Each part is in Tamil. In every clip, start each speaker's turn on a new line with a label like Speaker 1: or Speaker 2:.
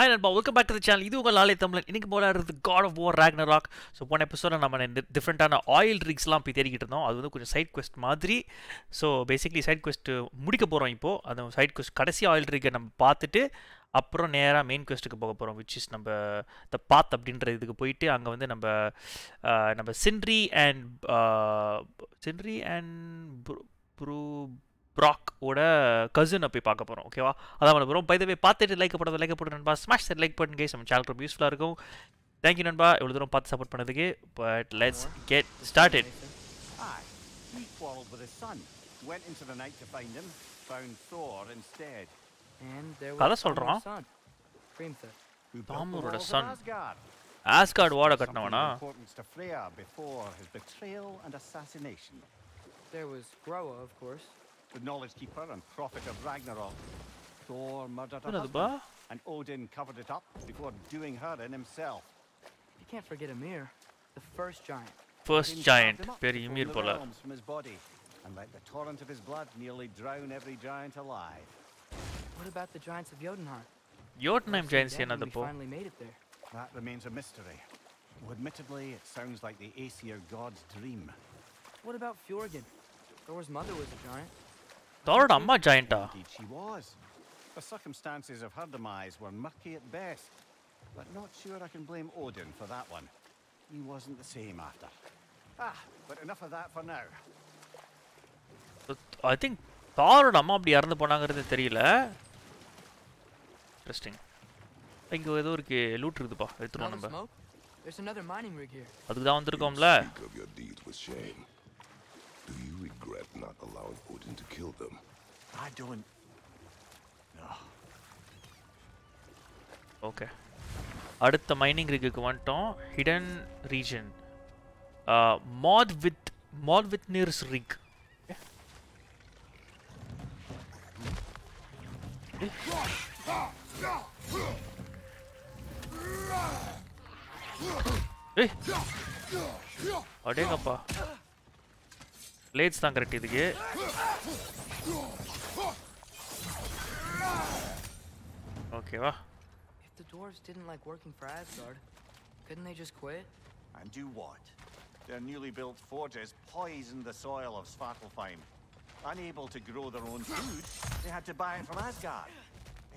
Speaker 1: ஹாய் நண்பா வெல்கம் பேக் டு சேனல் இது உங்கள் லாலே தமிழன். இன்னைக்கு போலாடுறது God of War Ragnarok so போன எபிசோட நம்ம டிஃப்ரெண்ட்டான ஆயில் ரிக்ஸ்லாம் போய் தேடிக்கிட்டு இருந்தோம். அது வந்து கொஞ்சம் சைட் கொஸ்ட் மாதிரி. ஸோ பேசிக்லி சைட் கொஸ்ட் முடிக்க போகிறோம் இப்போது அந்த சைட் கொஸ்ட் கடைசி ஆயில் ரிக்கை நம்ம பார்த்துட்டு அப்புறம் நேராக மெயின் கொஸ்ட்டுக்கு போக போகிறோம் விச் இஸ் நம்ம த பாத் அப்படின்ற இதுக்கு போயிட்டு அங்கே வந்து நம்ம நம்ம சின்ரி அண்ட் சின்ரி அண்ட் ப்ரூ ப்ராக் ஓட கசினை போய் பார்க்க போகிறோம் ஓகேவா அதான் பண்ண போகிறோம் பைதவே பார்த்துட்டு லைக் போடுறது லைக் போட்டு நண்பா ஸ்மாஷ் சரி லைக் பண்ணுங்க நம்ம சேனல் ரொம்ப யூஸ்ஃபுல்லாக இருக்கும் தேங்க்யூ நண்பா இவ்வளோ தூரம் பார்த்து சப்போர்ட் பண்ணதுக்கு but let's get
Speaker 2: started he quarrelled with his son. Went into the night to find him, found Thor instead.
Speaker 3: And there was. Thamur's son, Hrimthur.
Speaker 2: Who built
Speaker 1: son.
Speaker 2: Asgard.
Speaker 1: வாட கட்டினவனா
Speaker 2: importance to Freya before his betrayal and assassination.
Speaker 3: There was Groa, of course.
Speaker 2: the knowledge keeper and prophet of Ragnarok. Thor murdered her husband, and Odin covered it up before doing her in himself.
Speaker 3: You can't forget Amir, the first giant.
Speaker 1: First
Speaker 2: giant, very
Speaker 1: Ymir
Speaker 2: bola. From his body, and let the torrent of his blood nearly drown every giant alive.
Speaker 3: What about the giants of Jotunheim? Jotunheim giants another
Speaker 1: bar.
Speaker 3: Finally made it there.
Speaker 2: That remains a mystery. Well, admittedly, it sounds like the Aesir god's dream.
Speaker 3: What about Fjorgen? Thor's mother was a giant.
Speaker 1: தோரோட அம்மா ஜாயிண்டா
Speaker 2: Indeed, she was. The circumstances of her demise were murky at best, but not sure I can blame Odin for that one. He wasn't the same after. Ah, but enough of that for now.
Speaker 1: I think தாரோட அம்மா அப்படி இறந்து போனாங்கிறது தெரியல இன்ட்ரெஸ்டிங் இங்கே ஏதோ இருக்கு லூட் இருக்குதுப்பா எடுத்துருவோம்
Speaker 3: Smell the
Speaker 1: நம்ம
Speaker 3: smoke? There's another mining rig here.
Speaker 1: அதுக்கு தான் வந்திருக்கோம்ல
Speaker 4: not allowing Odin to kill them?
Speaker 2: I don't. No.
Speaker 1: Okay அடுத்த மைனிங் ரிக்குக்கு வந்துட்டோம் hidden region Mat with Mat with nears rig ஏய் அடேங்கப்பா லேட்ஸ் தான் கரெக்ட் இதுக்கு ஓகேவா
Speaker 3: If the dwarves didn't like working for Asgard, couldn't they just quit?
Speaker 2: And do what? Their newly built forges poisoned the soil of Svartalfheim. Unable to grow their own food, they had to buy it from Asgard.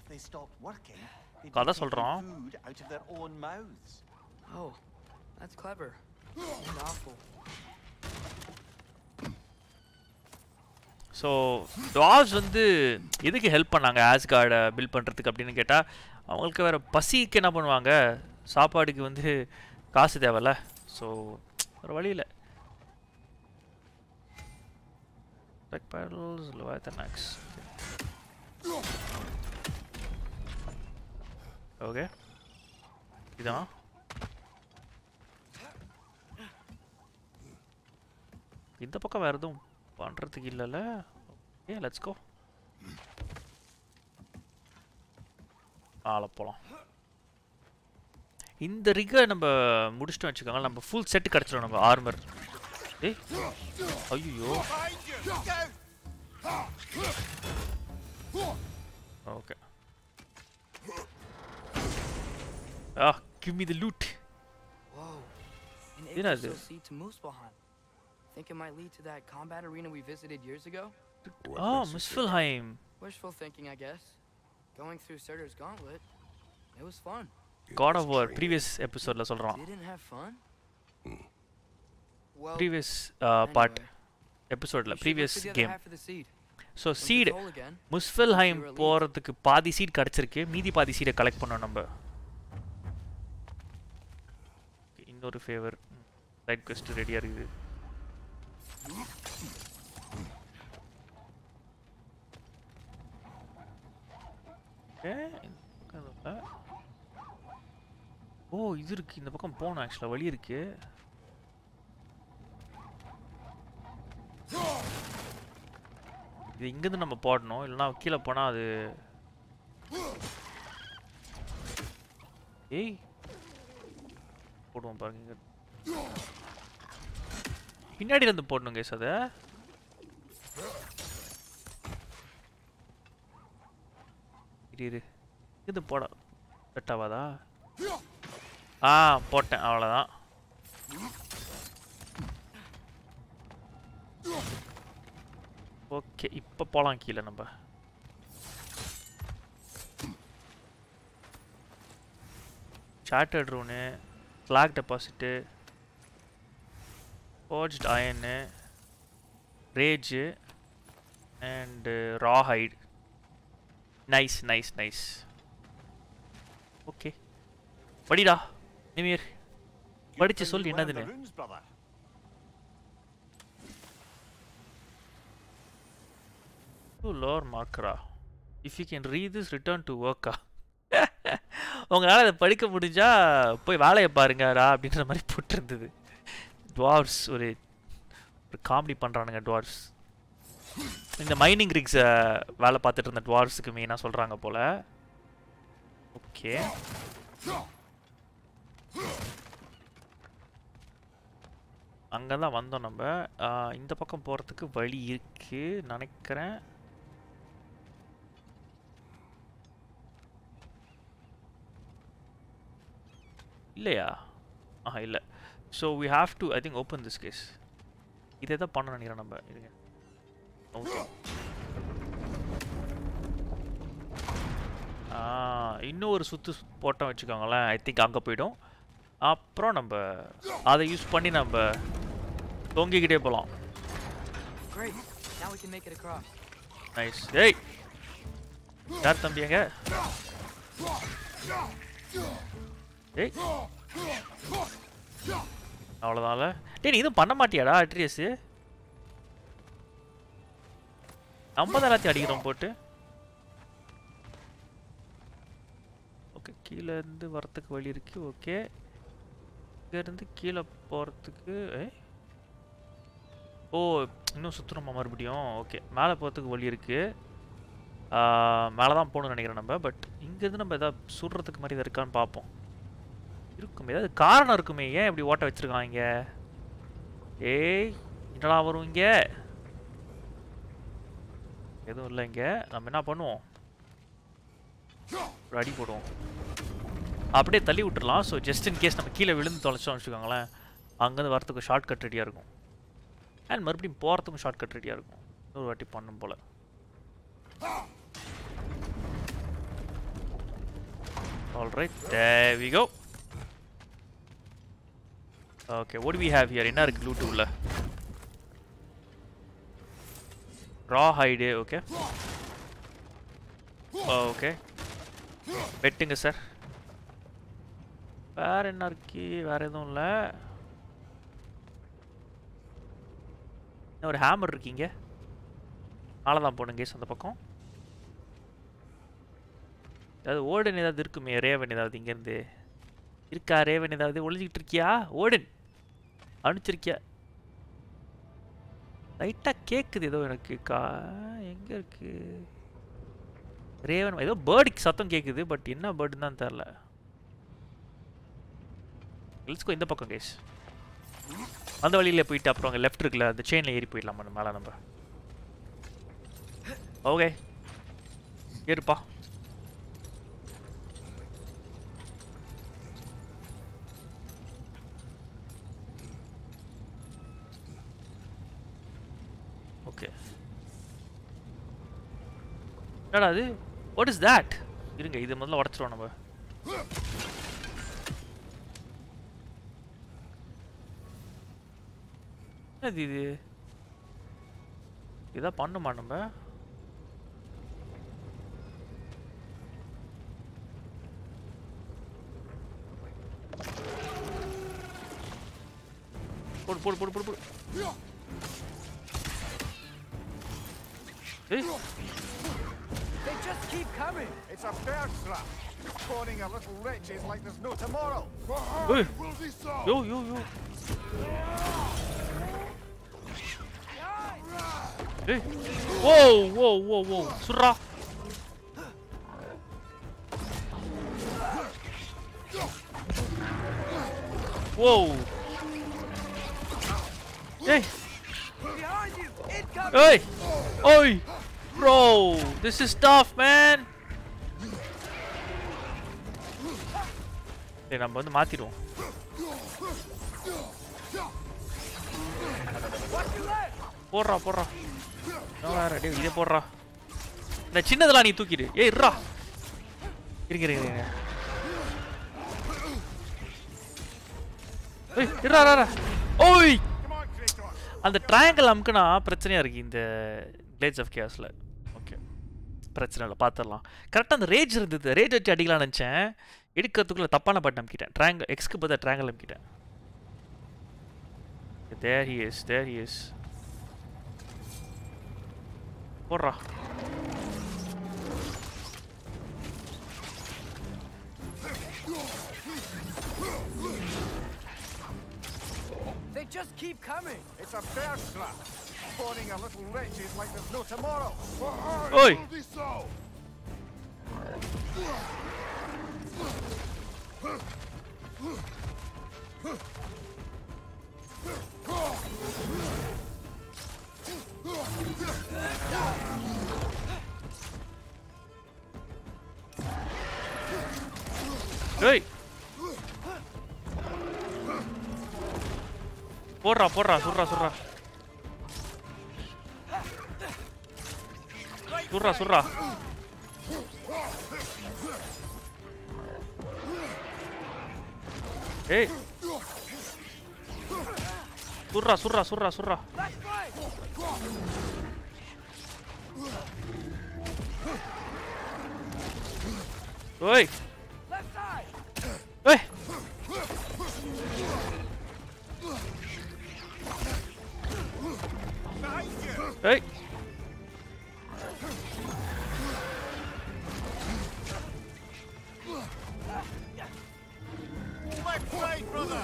Speaker 2: If they stopped working, they'd be
Speaker 1: கதை
Speaker 2: taking
Speaker 1: சொல்றான்.
Speaker 2: food out of their own mouths.
Speaker 3: Oh, that's clever. And awful.
Speaker 1: So toss வந்து எதுக்கு ஹெல்ப் பண்ணாங்க? ஆஸ்கார்டை பில்ட் பண்ணுறதுக்கு அப்படின்னு கேட்டால் அவங்களுக்கு வேறு பசிக்கு என்ன பண்ணுவாங்க? சாப்பாடுக்கு வந்து காசு தேவையில்ல. ஸோ ஒரு வழியில் Back paddles, Leviathan axe. Okay இதான்? இந்த பக்கம் வேறு எதுவும் பண்ணுறதுக்கு இல்லைல்ல ஏ லெட்ஸ் கோ ஆள போகலாம் இந்த ரிக்கை நம்ம முடிச்சிட்டோம் வச்சுக்கோங்க நம்ம ஃபுல் செட் கிடச்சிடும் நம்ம ஆர்மர் ஏய் ஐயோ
Speaker 3: okay
Speaker 1: ah give
Speaker 3: me
Speaker 1: the
Speaker 3: loot Whoa. Think it might lead to that combat arena we visited years ago?
Speaker 4: What
Speaker 1: ah
Speaker 4: makes you think-
Speaker 1: Muspelheim
Speaker 3: Wishful thinking, I guess. Going through Surtur's gauntlet, it was fun.
Speaker 4: It
Speaker 1: God
Speaker 4: was
Speaker 1: of war
Speaker 4: training.
Speaker 1: Previous எபிசோடில் சொல்கிறான்
Speaker 3: Didn't have fun? Well,
Speaker 1: previous part
Speaker 3: anyway,
Speaker 1: எபிசோடில்
Speaker 3: we should look
Speaker 1: previous
Speaker 3: for the other
Speaker 1: game
Speaker 3: half of the seed.
Speaker 1: So
Speaker 3: Once it's
Speaker 1: seed
Speaker 3: whole again,
Speaker 1: Muspelheim
Speaker 3: You're elite.
Speaker 1: போகிறதுக்கு பாதி சீட் கிடச்சிருக்கு மீதி பாதி சீடை கலெக்ட் பண்ணோம் நம்ம இன்னொரு ஃபேவர் சைட் quest ரெடியாக இருக்குது Okay, ஓ இது இருக்கு. இந்த பக்கம் போகணும் ஆக்சுவலாக வழி இருக்கு. இது இங்கேருந்து நம்ம போடணும். இல்லைன்னா கீழே போனால் அது ஏய் போடுவோம் பாருங்க இங்கே. பின்னாடி இருந்து போடணும் கேஸ் அதை. இரு இது போட. செட் ஆகாதா? ஆ போட்டேன். அவ்வளோதான் ஓகே இப்போ போகலாம் கீழே நம்ம. Chartered rune flag deposit forged iron rage and raw hide nice nice nice okay படிடா நிமீர். படிச்சு
Speaker 2: you the
Speaker 1: என்னதுன்னு. To lore மார்க்கரா if you can read this return to ஒர்க்கா உங்களால் அதை படிக்க முடிஞ்சா போய் வேலையை பாருங்கடா அப்படின்ற மாதிரி போட்டிருந்தது. டுவார்ஸ் ஒரு ஒரு காமெடி பண்ணுறானுங்க டுவார்ஸ் இந்த மைனிங் ரிக்ஸை வேலை பார்த்துட்டு இருந்த டுவார்ஸுக்கு மெயினாக சொல்கிறாங்க போல். ஓகே அங்கே தான் வந்தோம் நம்ம. இந்த பக்கம் போகிறதுக்கு வழி இருக்கு நினைக்கிறேன். இல்லையா? ஆஹா இல்லை. So we have to I think open this guys இதே தான் பண்ண நினைக்கிறேன் நம்ம இருங்க ஓகே இன்னும் ஒரு சுற்று போட்டோம் வச்சுக்கோங்களேன். ஐ திங்க் அங்கே போயிடும். அப்புறம் நம்ம அதை யூஸ் பண்ணி நம்ம தொங்கிக்கிட்டே போகலாம்
Speaker 3: Great. Now we can make it across.
Speaker 1: Nice ஏய்! யார் தம்பி எங்க ஏய்! அவ்வளோதான்ல டேய் நீ இதுவும் பண்ண மாட்டியாடா அட்ரியஸு? நம்ம தான் எல்லாத்தையும் அடிக்கிறோம் போட்டு. ஓகே கீழேருந்து வரத்துக்கு வழி இருக்கு ஓகே. இருந்து கீழே போகிறதுக்கு ஏ? ஓ இன்னும் சுற்றுறோமா மறுபடியும்? ஓகே மேலே போகிறதுக்கு வழி இருக்குது மேலே தான் போகணும்னு நினைக்கிறேன் நம்ம பட் இங்கேருந்து நம்ம எதாவது சுடுறதுக்கு மாதிரி எதாவது இருக்கான்னு பார்ப்போம். இருக்குமே. ஏதாவது காரணம் இருக்குமே. ஏன் இப்படி ஓட்ட வச்சுருக்காங்க இங்கே? ஏய் என்னடா வரும் இங்கே? எதுவும் இல்லை இங்கே. நம்ம என்ன பண்ணுவோம்? ஒரு அடி போடுவோம். அப்படியே தள்ளி விட்டுடலாம் ஸோ ஜஸ்ட் இன் கேஸ் நம்ம கீழே விழுந்து தொலைச்சோம் வச்சுக்கோங்களேன் அங்கேருந்து வரத்துக்கு ஷார்ட் கட் ரெடியாக இருக்கும். அண்ட் மறுபடியும் போகிறதுக்கும் ஷார்ட் கட் ரெடியாக இருக்கும். இன்னொரு வாட்டி பண்ணும் போல். ஆல்ரைட் தேவிகோ okay what do we have here? என்ன இருக்கு ப்ளூடூத்தில் உள்ள ரா ஹைடு ஓகே ஓகே வெட்டுங்க சார் வேற என்ன இருக்கு வேற எதுவும் இல்லை இன்னும் ஒரு ஹேமர் இருக்கீங்க மேலே தான் போகணும் கேஸ் அந்த பக்கம். ஏதாவது ஓடன் ஏதாவது இருக்குமே ரேவன் ஏதாவது இங்கேருந்து இருக்கா ரேவன்? ஏதாவது ஒழிஞ்சிக்கிட்டு இருக்கியா? ஓடன். அனுப்பிச்சிருக்கியா? லைட்டாக கேட்குது ஏதோ எனக்கு கா எங்கே இருக்கு? ரேவன் ஏதோ பேர்டுக்கு சத்தம் கேட்குது பட் என்ன பேர்டுன்னு தான் தெரில. லெட்ஸ்கோ இந்த பக்கம் கேஸ் அந்த வழியில் போயிட்டு அப்புறம் அங்கே லெஃப்ட் இருக்குல்ல அந்த செயினில் ஏறி போயிடலாம் மேலே நம்ம. ஓகே ஏறுப்பா. ஓகே என்னடா அது வாட் இஸ் தட் இருங்க இது முதல்ல உடச்சிருவோம் நம்ம. என்னது இது? இதான் பண்ணுமா நம்ம? போடு போடு போடு போடு போடு.
Speaker 3: They just keep coming.
Speaker 2: It's a bear trap. Spawning a little wretch is like there's no tomorrow.
Speaker 1: Hey. So. Yo, yo, yo. Hey. Whoa, whoa, whoa, whoa. Surah. Whoa! Hey!
Speaker 3: Behind you! Incoming!
Speaker 1: Hey! Oi! Bro! This is tough, man! சரி நம்ம வந்து மாத்திடுவோம். போடுறா போடுறா. இன்னும் வேற? டேய் இதே போடுறா. இந்த சின்னதெல்லாம் நீ தூக்கிடு. ஏய் இருடா. இருங்க இருங்க இருங்க. ஏய் இருடா இருடா, இருடா. ஓய்!
Speaker 2: Come on, Kratos.
Speaker 1: அந்த ட்ரையாங்கிள் அமுக்குனா பிரச்சனையா இருக்கு இந்த கிளேட்ஸ் ஆஃப் கேஸ்ல ஓகே பிரச்சனை இல்லை பார்த்துடலாம் கரெக்டாக அந்த ரேஜ் இருந்தது. ரேஜ் வச்சு அடிக்கலாம்னு நினச்சேன். எடுக்கிறதுக்குள்ளே தப்பான பட்டம் அமுக்கிட்டேன். ட்ரையாங்கிள் எக்ஸ்க்கு பார்த்தா triangle அமுக்கிட்டேன். There he is there he is போடுறா.
Speaker 3: They just keep coming.
Speaker 2: It's a bear trap. Spawning a little wretch is like there's no tomorrow.
Speaker 1: Oi!
Speaker 4: So.
Speaker 1: Hei! Porra, porra, surra, surra. Zurra, zurra. ¡Eh! Zurra,
Speaker 3: zurra, zurra,
Speaker 1: zurra.
Speaker 2: ¡Uy! ¡Eh!
Speaker 1: ¡Ey!
Speaker 2: Left side, brother!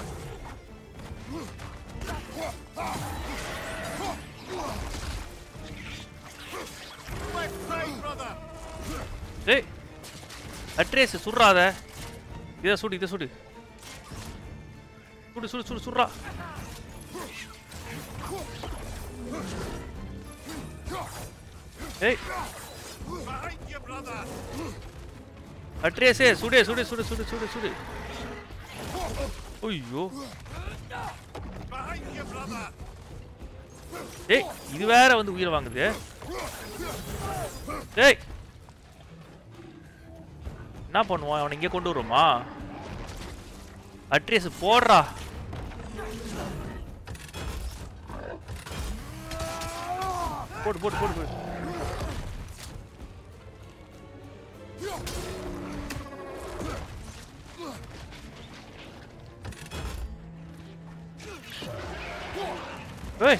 Speaker 2: Left side, brother!
Speaker 1: ஏய் அட்ரேஸ் சுடுறாத இதை சுடு இதை சுடு சுடு சுடு சுடு சுடுறா ஏய்.
Speaker 2: Behind you,
Speaker 1: அட்ரேஸே சுடு சுடு சுடு சுடு சுடு சுடு. ஐயோ. ஏய் இது வேற வந்து உயிரை வாங்குது. ஏய். என்ன பண்ணுவான்? அவனை இங்கே கொண்டு வருமா அட்ரஸ் போடுறா. போட்டு போட்டு போட்டு போடு. Vai!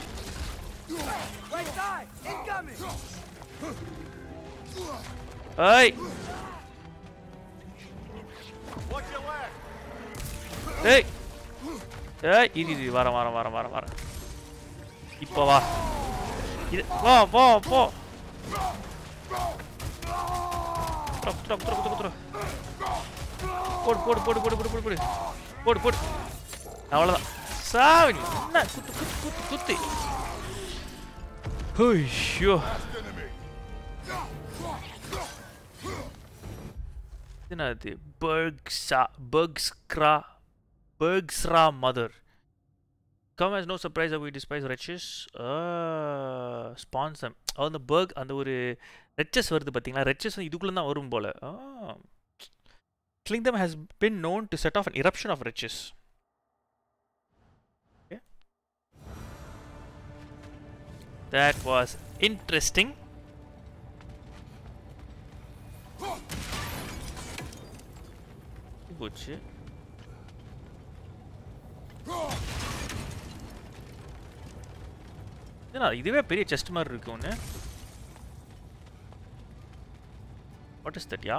Speaker 3: Ai! Ei! Ei!
Speaker 1: İri
Speaker 2: iri vara vara
Speaker 1: vara vara vara. İpa var. Vó, vó, vó. வரேன் இப்போ வா இது வா வா போ குத்துறா, குத்துறா, குத்துறா, குத்துறா, குத்துறா. போடு போடு போடு போடு போடு போடு போடு போடு போடு அவ்வளோதான் சாவணி என்ன குத்து குத்து குத்து குத்து ஐயோ என்னது பர்க்ஸா பர்க்ஸ்க்ரா பர்க்ஸ்ரா mother come has no surprise we despise wretches spawns them அந்த பர்க் அந்த ஒரு ரெச்சஸ் வருது பார்த்தீங்களா ரெச்சஸ் வந்து இதுக்குள்ளே தான் வரும் போல் கிளிங்தம் has been known to set off an eruption of wretches That was interesting. Good shit. ஏன்னா இதுவே பெரிய செஸ்ட் மாதிரி இருக்கு ஒன்று வாட் இஸ் தட் யா?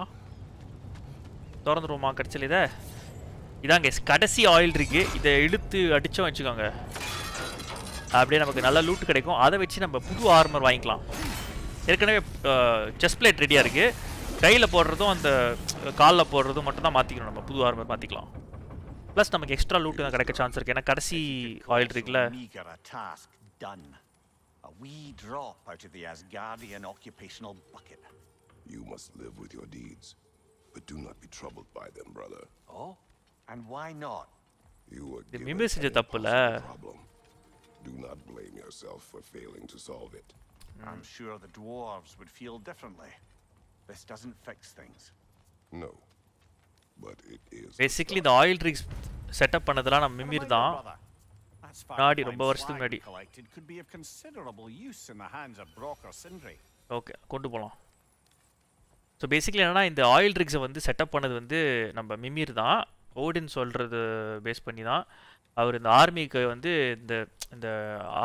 Speaker 1: திறந்துருவோமா கிடச்சல இதை? இதாங்க கடைசி ஆயில் இருக்கு. இதை இழுத்து அடித்தோம் வச்சுக்கோங்க. அப்படியே நமக்கு நல்ல லூட் கிடைக்கும். அதை வச்சு நம்ம புது ஆர்மர் வாங்கிக்கலாம். ஏற்கனவே செஸ் பிளேட் ரெடியாக இருக்குது கையில் போடுறதும் அந்த காலில் போடுறதும் மட்டும் தான் மாற்றிக்கணும் நம்ம. புது ஆர்மர் மாற்றிக்கலாம் ப்ளஸ் நமக்கு எக்ஸ்ட்ரா லூட் கிடைக்க சான்ஸ் இருக்குது ஏன்னா கடைசி ஆயில் இருக்குல்ல.
Speaker 2: wee drop out of the Asgardian occupational bucket.
Speaker 4: You must live with your deeds, but do not be troubled by them, brother.
Speaker 2: And why not?
Speaker 4: You were
Speaker 1: The
Speaker 4: given
Speaker 1: Mimir செஞ்ச
Speaker 4: an
Speaker 1: Dappula.
Speaker 4: impossible problem. Do not blame yourself for failing to solve it.
Speaker 2: I'm sure the dwarves would feel differently. This doesn't fix things.
Speaker 4: No. But it is. a
Speaker 1: basically
Speaker 4: start.
Speaker 1: இந்த ஆயில் ரிக்ஸ் செட்டப் பண்ணதெல்லாம் நம்ம
Speaker 2: What
Speaker 1: மிமிர்
Speaker 2: about your
Speaker 1: தான்
Speaker 2: brother? That
Speaker 1: முன்னாடி, ரொம்ப வருஷத்துக்கு முன்னாடி. ஓகே கொண்டு போகலாம் ஸோ பேசிக்கலி என்னன்னா இந்த ஆயில் ரிக்ஸை வந்து செட்டப் பண்ணது வந்து நம்ம மிமிர் தான். ஓடின் சொல்கிறது பேஸ் பண்ணி தான். அவர் இந்த ஆர்மிக்கு வந்து இந்த இந்த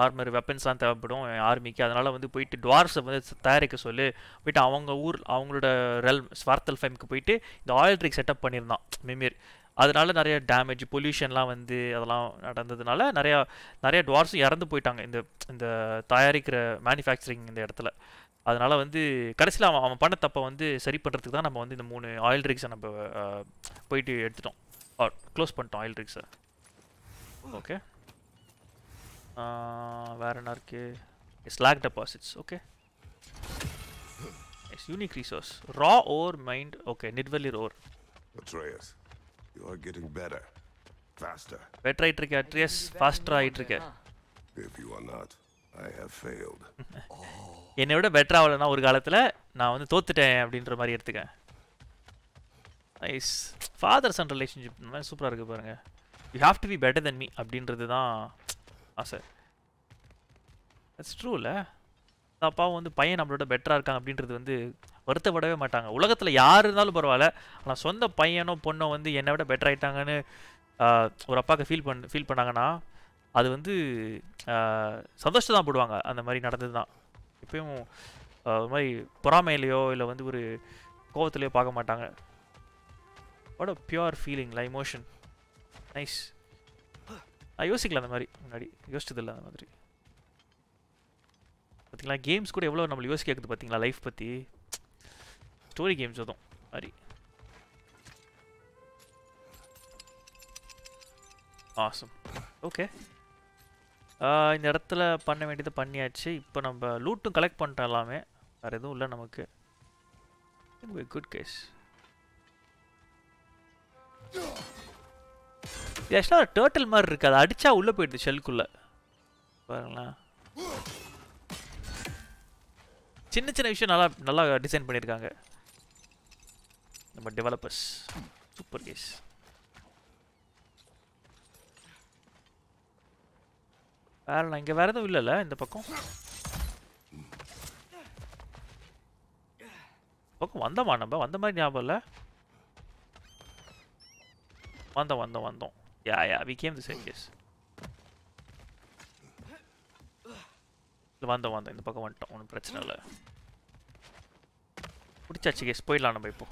Speaker 1: ஆர்மர் வெப்பன்ஸ்லாம் தேவைப்படும். ஆர்மிக்கு அதனால் வந்து போயிட்டு டுவார்ஸை வந்து தயாரிக்க சொல்லி. போயிட்டு அவங்க ஊர் அவங்களோட ரெல் ஸ்வார்த்தல் ஃபைம்க்கு போயிட்டு இந்த ஆயில் ரிக் செட்டப் பண்ணியிருந்தான் மிமிர் அதனால நிறைய டேமேஜ் பொல்யூஷன்லாம் வந்து அதெல்லாம் நடந்ததுனால நிறையா நிறைய டுவார்ஸும் இறந்து போயிட்டாங்க இந்த இந்த தயாரிக்கிற மேனுஃபேக்சரிங் இந்த இடத்துல. அதனால் வந்து கடைசியில் அவன் அவன் பண்ண தப்பை வந்து சரி பண்ணுறதுக்கு தான் நம்ம வந்து இந்த மூணு ஆயில் ரிக்ஸை நம்ம போயிட்டு எடுத்துட்டோம். க்ளோஸ் பண்ணிட்டோம் ஆயில் ரிக்ஸை ஓகே வேற என்ன இருக்குது slag deposits okay it's unique resource raw ore mined okay Nidavellir ore
Speaker 4: Atreus, you are getting better. Faster.
Speaker 1: Better ஆகிட்டு இருக்கேன் அட்ரியஸ் ஃபாஸ்டராக ஆகிட்டு இருக்கேன்
Speaker 4: If you are not, I have failed.
Speaker 1: என்னை விட பெட்டர் ஆகலைன்னா ஒரு காலத்தில் நான் வந்து தோத்துட்டேன் அப்படின்ற மாதிரி எடுத்துக்கேன் நைஸ் ஃபாதர் சன் ரிலேஷன்ஷிப் இந்த மாதிரி சூப்பராக இருக்குது பாருங்க you have to be better than me அப்படின்றது தான் ஆசை இட்ஸ் ட்ரூல அப்பாவும் வந்து பையன் நம்மளோட பெட்டராக இருக்காங்க அப்படின்றது வந்து வருத்தப்படவே மாட்டாங்க. உலகத்தில் யார் இருந்தாலும் பரவாயில்ல. ஆனால் சொந்த பையனோ பொண்ணோ வந்து என்னை விட பெட்டர் ஆகிட்டாங்கன்னு ஒரு அப்பாவுக்கு ஃபீல் பண்ண ஃபீல் பண்ணாங்கன்னா அது வந்து சந்தோஷத்தை தான் போடுவாங்க. அந்த மாதிரி நடந்தது தான் இப்பயும் ஒரு மாதிரி பொறாமையிலையோ இல்லை வந்து ஒரு கோவத்திலையோ பார்க்க மாட்டாங்க. What a pure feeling emotion nice நான் யோசிக்கல அந்த மாதிரி முன்னாடி. யோசிச்சதில்லை அந்த மாதிரி. பார்த்தீங்களா கேம்ஸ் கூட எவ்வளோ நம்மளை யோசிக்க இருக்குது பார்த்தீங்களா லைஃப் பற்றி ஸ்டோரி கேம்ஸ் அதுவும் மாதிரி ஆசம் ஓகே இந்த இடத்துல பண்ண வேண்டியது பண்ணியாச்சு. இப்போ நம்ம லூட்டும் கலெக்ட் பண்ணிட்டோம் எல்லாமே. வேறு எதுவும் இல்லை நமக்கு. குட் கேஸ் இது ஆக்சுவலாக ஒரு டேர்ட்டில் மாதிரி இருக்கு. அதை அடிச்சா உள்ளே போயிடுது ஷெல்குள்ளே பாருங்களேன். சின்ன சின்ன விஷயம் நல்லா நல்லா டிசைன் பண்ணியிருக்காங்க. நம்ம டெவலப்பர்ஸ் சூப்பர் கேஸ் வேற நான் இங்கே வேறு எதுவும் இல்லைல்ல இந்த பக்கம்? பக்கம் வந்தோமா நம்ம? வந்த மாதிரி ஞாபகம் இல்லை? வந்தோம் வந்தோம் வந்தோம். Yeah yeah we came the same guys வந்தோம் வந்தோம். இந்த பக்கம் வந்துட்டோம். ஒன்றும் பிரச்சனை இல்லை. பிடிச்சாச்சு கேஸ் போயிடலாம் நம்ம இப்போ.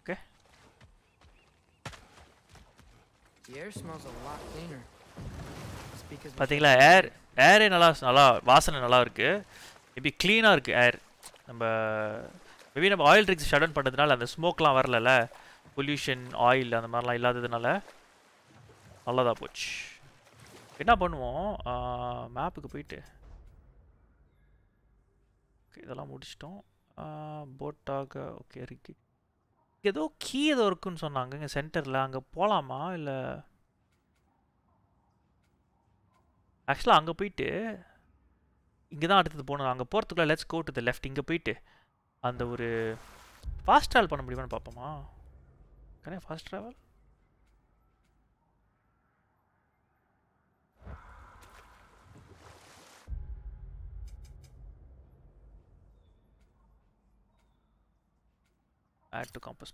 Speaker 1: ஓகே பார்த்தீங்களா ஏர். ஏரே நல்லா நல்லா வாசனை நல்லா இருக்கு. மேபி க்ளீனாக இருக்குது ஏர் நம்ம மேபி நம்ம ஆயில் ட்ரிக்ஸ் ஷட் டவுன் பண்ணதுனால அந்த ஸ்மோக்லாம் வரலல்ல. பொல்யூஷன் ஆயில் அந்த மாதிரிலாம் இல்லாததுனால நல்லதாக போச்சு. என்ன பண்ணுவோம்? மேப்புக்கு போயிட்டு. ஓகே இதெல்லாம் முடிச்சிட்டோம். போட்டாக ஓகே இருக்கு. ஏதோ கீ ஏதோ இருக்குன்னு சொன்னாங்க. இங்கே சென்டரில் அங்கே போகலாமா இல்லை? ஆக்சுவலாக அங்கே போயிட்டு இங்கே தான் அடுத்தது போகணும். அங்கே போகிறதுக்குள்ள let's go to the left இங்கே போயிட்டு அந்த ஒரு ஃபாஸ்ட் ட்ராவல் பண்ண முடியுமான்னு பார்ப்போமா? கனே fast travel add to compass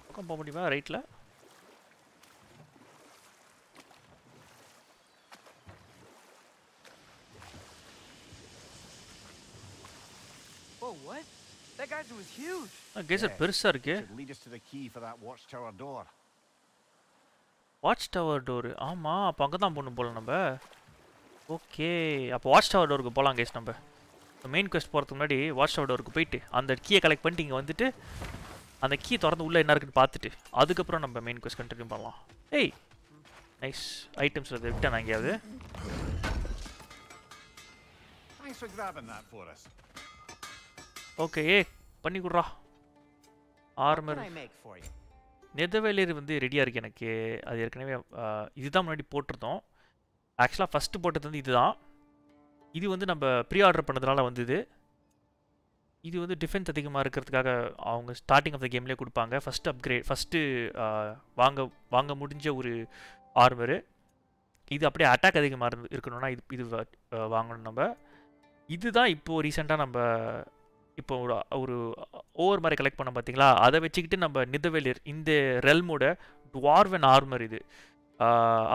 Speaker 1: பக்கம் போக முடியுமா ரைட்டில்
Speaker 3: Whoa, what? That geyser was huge.
Speaker 1: Kesar பெருசாக இருக்கு
Speaker 2: Should lead us to the key for that watchtower door.
Speaker 1: Watchtower door ஆமாம் அப்போ அங்கே தான் போகணும் போல நம்ம Okay அப்போ வாட்ச் டவர் டோருக்கு போகலாம் கேஸ் நம்ம. மெயின் quest போகிறதுக்கு முன்னாடி வாட்ச் டவர் டோருக்கு போயிட்டு அந்த கீயை கலெக்ட் பண்ணிட்டு இங்கே வந்துட்டு அந்த கீ திறந்து உள்ளே என்ன இருக்குன்னு பார்த்துட்டு அதுக்கப்புறம் நம்ம மெயின் quest கண்டினியூ பண்ணலாம். ஏய் நைஸ் ஐட்டம்ஸ் அதை விட்டேன் நான் எங்கேயாவது.
Speaker 2: Thanks for grabbing that for us.
Speaker 1: Okay ஏ பண்ணி கொடுறா. ஆர்மர்? நெதர்வேலியர் வந்து ரெடியாக இருக்கு எனக்கு. அது ஏற்கனவே இதுதான் முன்னாடி போட்டிருந்தோம். ஆக்சுவலாக ஃபஸ்ட்டு போட்டது வந்து இதுதான். இது வந்து நம்ம ப்ரீ ஆர்டர் பண்ணதுனால வந்தது. இது வந்து டிஃபென்ஸ் அதிகமாக இருக்கிறதுக்காக அவங்க ஸ்டார்டிங் ஆஃப் த கேம்லேயே கொடுப்பாங்க. ஃபஸ்ட் அப்கிரேட் ஃபஸ்ட்டு வாங்க வாங்க முடிஞ்ச ஒரு ஆர்மரு இது அப்படியே அட்டாக் அதிகமாக இருந்து இருக்கணும்னா இது இது வாங்கணும் நம்ம. இதுதான் இப்போது ரீசெண்டாக நம்ம இப்போ ஒரு ஒரு ஓவர் மாதிரி கலெக்ட் பண்ணோம் பார்த்தீங்களா அதை வச்சுக்கிட்டு நம்ம நிதவெளிர் இந்த ரெல்மோட டுவார்வன் ஆர்மர் இது.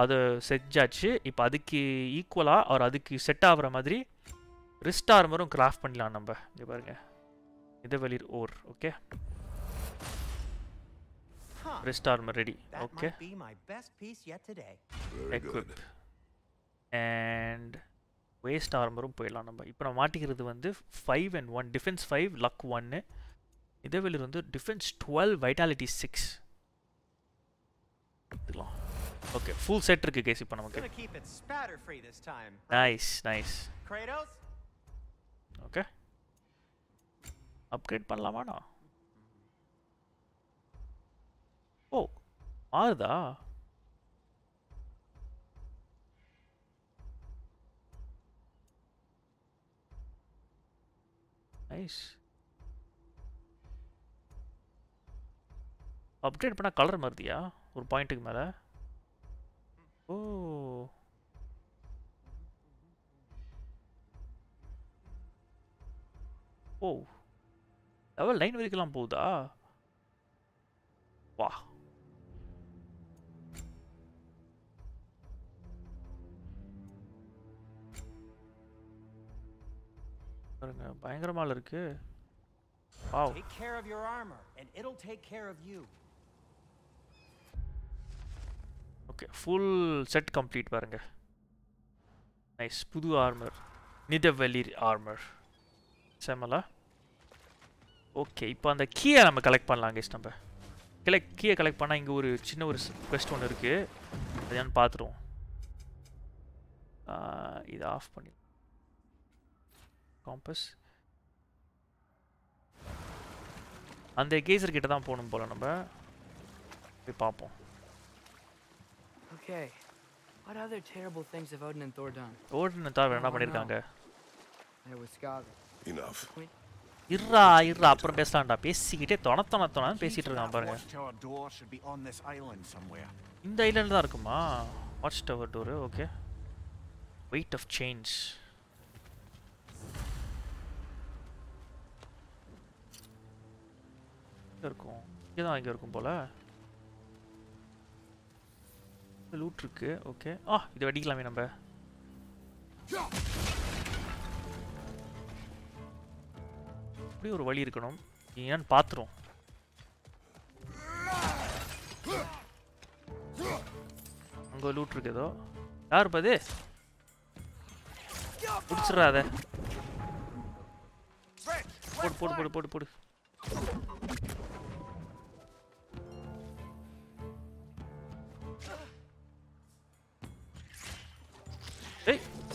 Speaker 1: அதை செஞ்சாச்சு. இப்போ அதுக்கு ஈக்குவலாக அவர் அதுக்கு செட் ஆகுற மாதிரி ரிஸ்ட் ஆர்மரும் கிராஃப்ட் பண்ணலாம் நம்ம. இங்கே பாருங்க.
Speaker 5: Nidavellir ore okay. Wrist armour
Speaker 4: ready okay.
Speaker 1: Equip and waist ஆர்மரும் போயிடலாம் நம்ம. இப்போ நம்ம மாட்டிக்கிறது வந்து five and one defence five luck ஒன்று இதேவேலர் வந்து டிஃபென்ஸ் டுவெல் வைட்டாலிட்டி சிக்ஸ் எடுத்துக்கலாம் ஓகே ஃபுல் செட் இருக்கு கேஸ் இப்போ நமக்கு.
Speaker 5: Gonna keep it spatter free this time.
Speaker 1: Nice nice
Speaker 5: Kratos?
Speaker 1: Okay upgrade பண்ணலாமாண்ணா ஓ மாறுதா நைஸ் அப்கிரேட் பண்ணால் கலர் மாறுதியா? ஒரு பாயிண்ட்டுக்கு மேலே? ஓ ஓ லெவல் நைன் வரைக்கும்லாம் போகுதா வா பாருங்க பயங்கரமால இருக்கு wow
Speaker 5: Take care of your armor, and it'll take care of you.
Speaker 1: Okay full set complete பாருங்க. நைஸ் புது ஆர்மர் நிதவெளி ஆர்மர் செமலா ஓகே இப்போ அந்த கீயை நம்ம கலெக்ட் பண்ணலாம் கேஸ் நம்ம. கலெக்ட் கீயை கலெக்ட் பண்ணால் இங்கே ஒரு சின்ன ஒரு கொஸ்ட் ஒன்று இருக்குது அது என்னன்னு பார்த்துருவோம் இதை ஆஃப் பண்ணி. காம்பஸ் அந்த கேசர் கிட்ட தான் போகணும் போல் நம்ம. போய் பார்ப்போம்.
Speaker 3: Okay. What other terrible things have Odin and Thor done?
Speaker 1: ஓடுன்னு தவிர என்ன
Speaker 3: Oh, no.
Speaker 1: பண்ணியிருக்காங்க
Speaker 3: There was Skaga.
Speaker 4: Enough.
Speaker 1: இருறா இருறா அப்புறம் பேசலாம்டா பேசிக்கிட்டே தொண தொண தொணன்னு பேசிட்டு இருக்கான் பாருங்க
Speaker 2: Watchtower door should be on this island somewhere.
Speaker 1: இந்த ஐலண்ட் தான் இருக்குமா watch tower door okay weight of chains இருக்கும் இங்கே தான் இங்கே இருக்கும் போல லூட் இருக்கு. ஓகே ஆ இது வெடிக்கலாமே நம்ம. இப்படி ஒரு வழி இருக்கணும். ஏன்னு பார்த்துரும் அங்கே லூட் இருக்கு ஏதோ. யார் பது பிடிச்சிடாத போடு போடு போடு போடு போடு.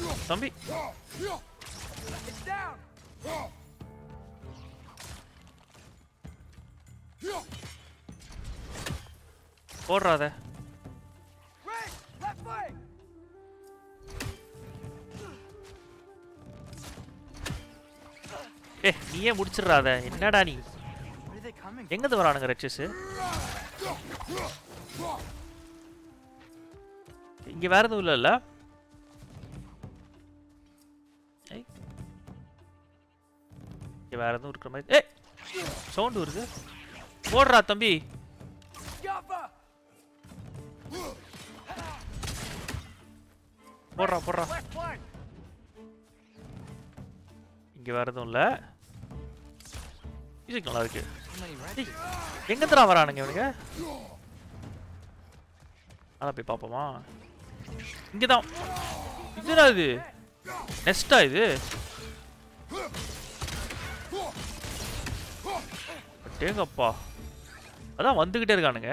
Speaker 1: ஏய் தம்பி. போடுறாத. ஏ நீயே முடிச்சிடுறாத. என்னடா நீ?
Speaker 3: Where
Speaker 1: எங்கேருந்து வரானுங்க ரச்சஸ் இங்க வேற எதுவும் இல்லைல்ல? இங்கே வேறு எதுவும் இருக்கிற மாதிரி ஏ சவுண்டு வருது. போடுறா தம்பி. போடுறா போடுறா. இங்கே வேறு எதுவும் இல்லை. மியூசிக் நல்லா இருக்கு. எங்கே தான் வரானுங்க இவனுங்க? அதான் போய் பார்ப்போமா இங்கதான். இதுடா இது? நெஸ்டா இது? டேங்கப்பா. அதான் வந்துகிட்டே இருக்கானுங்க.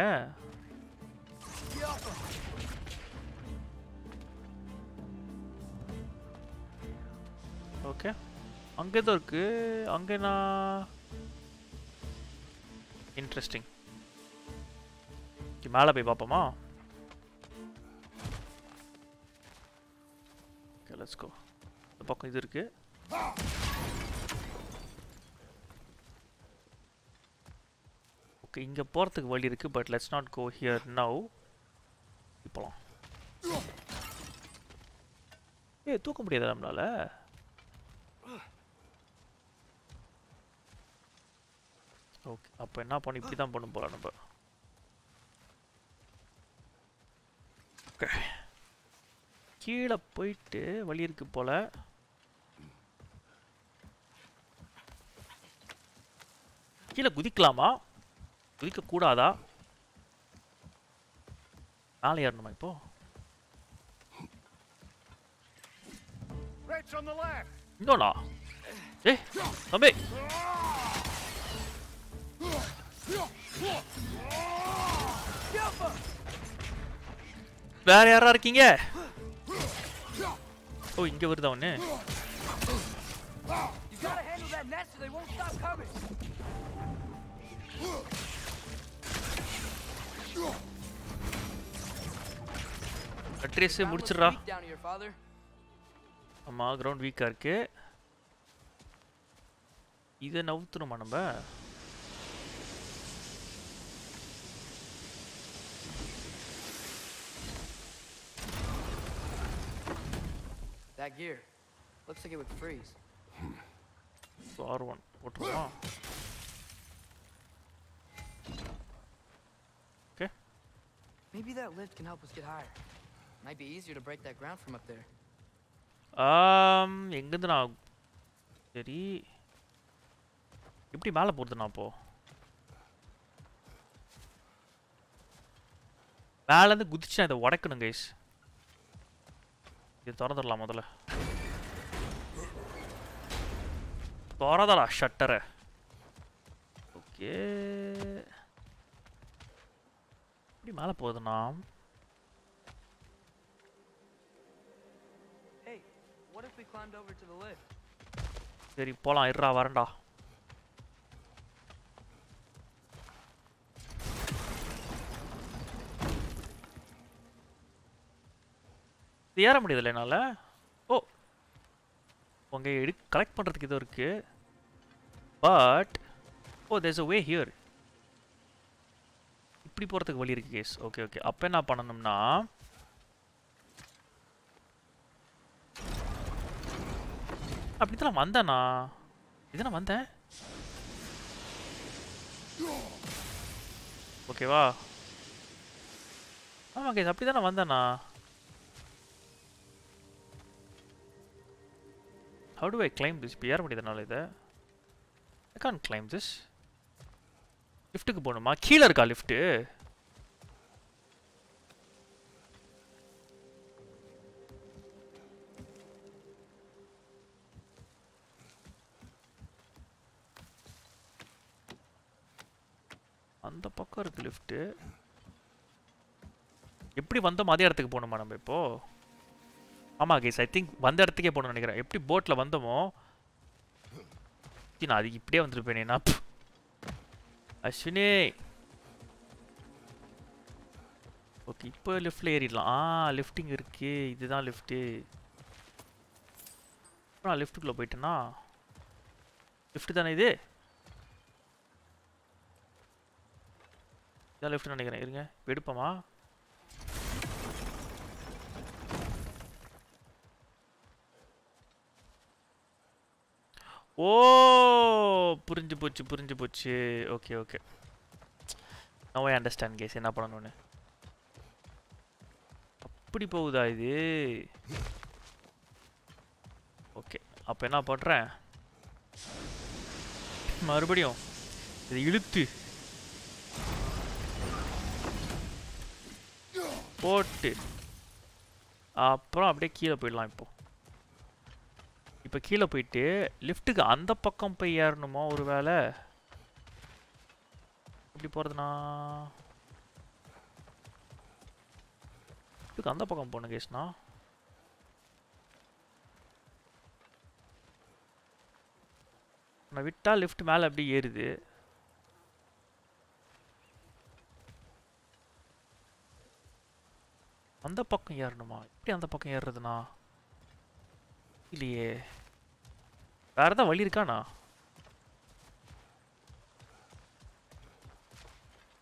Speaker 1: ஓகே. அங்கே தான் இருக்கு. அங்கே நான் இன்ட்ரெஸ்டிங் மேலே போய் பார்ப்போமா ஓகே லெட்ஸ் கோ இந்த பக்கம் இது இருக்குது ஓகே இங்கே போகிறதுக்கு வழி இருக்குது but let's not go here now இப்போலாம். ஏய் தூக்க முடியாதா நம்மளால? ஓகே அப்போ என்ன பண்ணி? இப்படி தான் பண்ண போகிறோம் நம்ம. ஓகே. கீழே போயிட்டு வழி இருக்கு போல. கீழே குதிக்கலாமா? குதிக்க கூடாதா மேலே ஏறணுமா இப்போ! இங்கோண்ணா ஏய் தம்பி வேற யாரா இருக்கீங்க ஓ இங்க வருதா ஒண்ணு
Speaker 3: You gotta handle that net so they won't stop coming. Atreus
Speaker 1: முடிச்சிடுறா
Speaker 3: weak down here, father.
Speaker 1: ஆமா கிரவுண்ட் வீக்கா இருக்கு இதை நவுத்துணுமா நம்ம
Speaker 3: That gear. Looks like it would freeze.
Speaker 1: R one போட்டுருமா okay
Speaker 3: Maybe that lift can help us get higher. Might be easier to break that ground from up there.
Speaker 1: ஆம் எங்கேருந்து நான் சரி எப்படி மேலே போகிறது நான் அப்போ மேலேருந்து குதிச்சு நான் இதை உடைக்கணும் கைஸ் இது திறந்துடலாம் முதல்ல திறதடா ஷட்டரை ஓகே எப்படி மேலே போகுதுண்ணா? சரி போலாம். இருடா வரேன்டா. இது ஏற முடியுதுல்ல என்னால்? ஓ. உங்க எடு கலெக்ட் பண்ணுறதுக்கு ஏதோ இருக்கு. But oh there's a way here இப்படி போகிறதுக்கு வழி இருக்குது கேஸ் ஓகே ஓகே அப்போ என்ன பண்ணணும்னா அப்படி தான் வந்தேண்ணா இது நான் வந்தேன்? ஓகேவா ஆமாம் கேஸ் அப்படி தானே வந்தேண்ணா how do I claim this இப்போ ஏற முடியுதுனால இதை? ஐ கான் கிளைம் திஸ் லிஃப்ட்டுக்கு போகணுமா? கீழே இருக்கா லிஃப்ட்டு? அந்த பக்கம் இருக்கு லிஃப்ட்டு. எப்படி வந்தோம் அதே இடத்துக்கு போகணுமா நம்ம இப்போ? ஆமாம் கேஸ் ஐ திங்க் வந்த இடத்துக்கே போகணும்னு நினைக்கிறேன். எப்படி போட்டில் வந்தோமோ? நான் அதுக்கு இப்படியே வந்துருப்பேனே நான் அஸ்வினி ஓகே இப்போ லிஃப்டில் ஏறிடலாம் ஆ லிஃப்டிங் இருக்கு இதுதான் லிஃப்ட்டு நான் லிஃப்ட்டுக்குள்ளே போயிட்டேன்னா லிஃப்ட் தானே இது இதான் லெஃப்ட் நினைக்கிறேன் இருங்க விடுப்பமா எடுப்போமா ஓ புரிஞ்சு போச்சு புரிஞ்சு போச்சு. Okay okay no I understand guys என்ன பண்ணணும்னு. அப்படி போகுதா இது? ஓகே அப்போ என்ன பண்ணுறேன் மறுபடியும் இது இழுத்து போட்டு அப்புறம் அப்படியே கீழே போயிடலாம் இப்போ. இப்போ கீழே போயிட்டு லிஃப்ட்டுக்கு அந்த பக்கம் போய் ஏறணுமா ஒரு வேலை எப்படி போகிறதுண்ணா லிஃப்ட்டுக்கு அந்த பக்கம் போகணும் கேஸ்னா நான் விட்டா லிஃப்ட் மேலே அப்படியே ஏறுது. அந்த பக்கம் ஏறணுமா? எப்படி அந்த பக்கம் ஏறுறதுண்ணா? இல்லையே. வேற ஏதாவது வழி இருக்காண்ணா.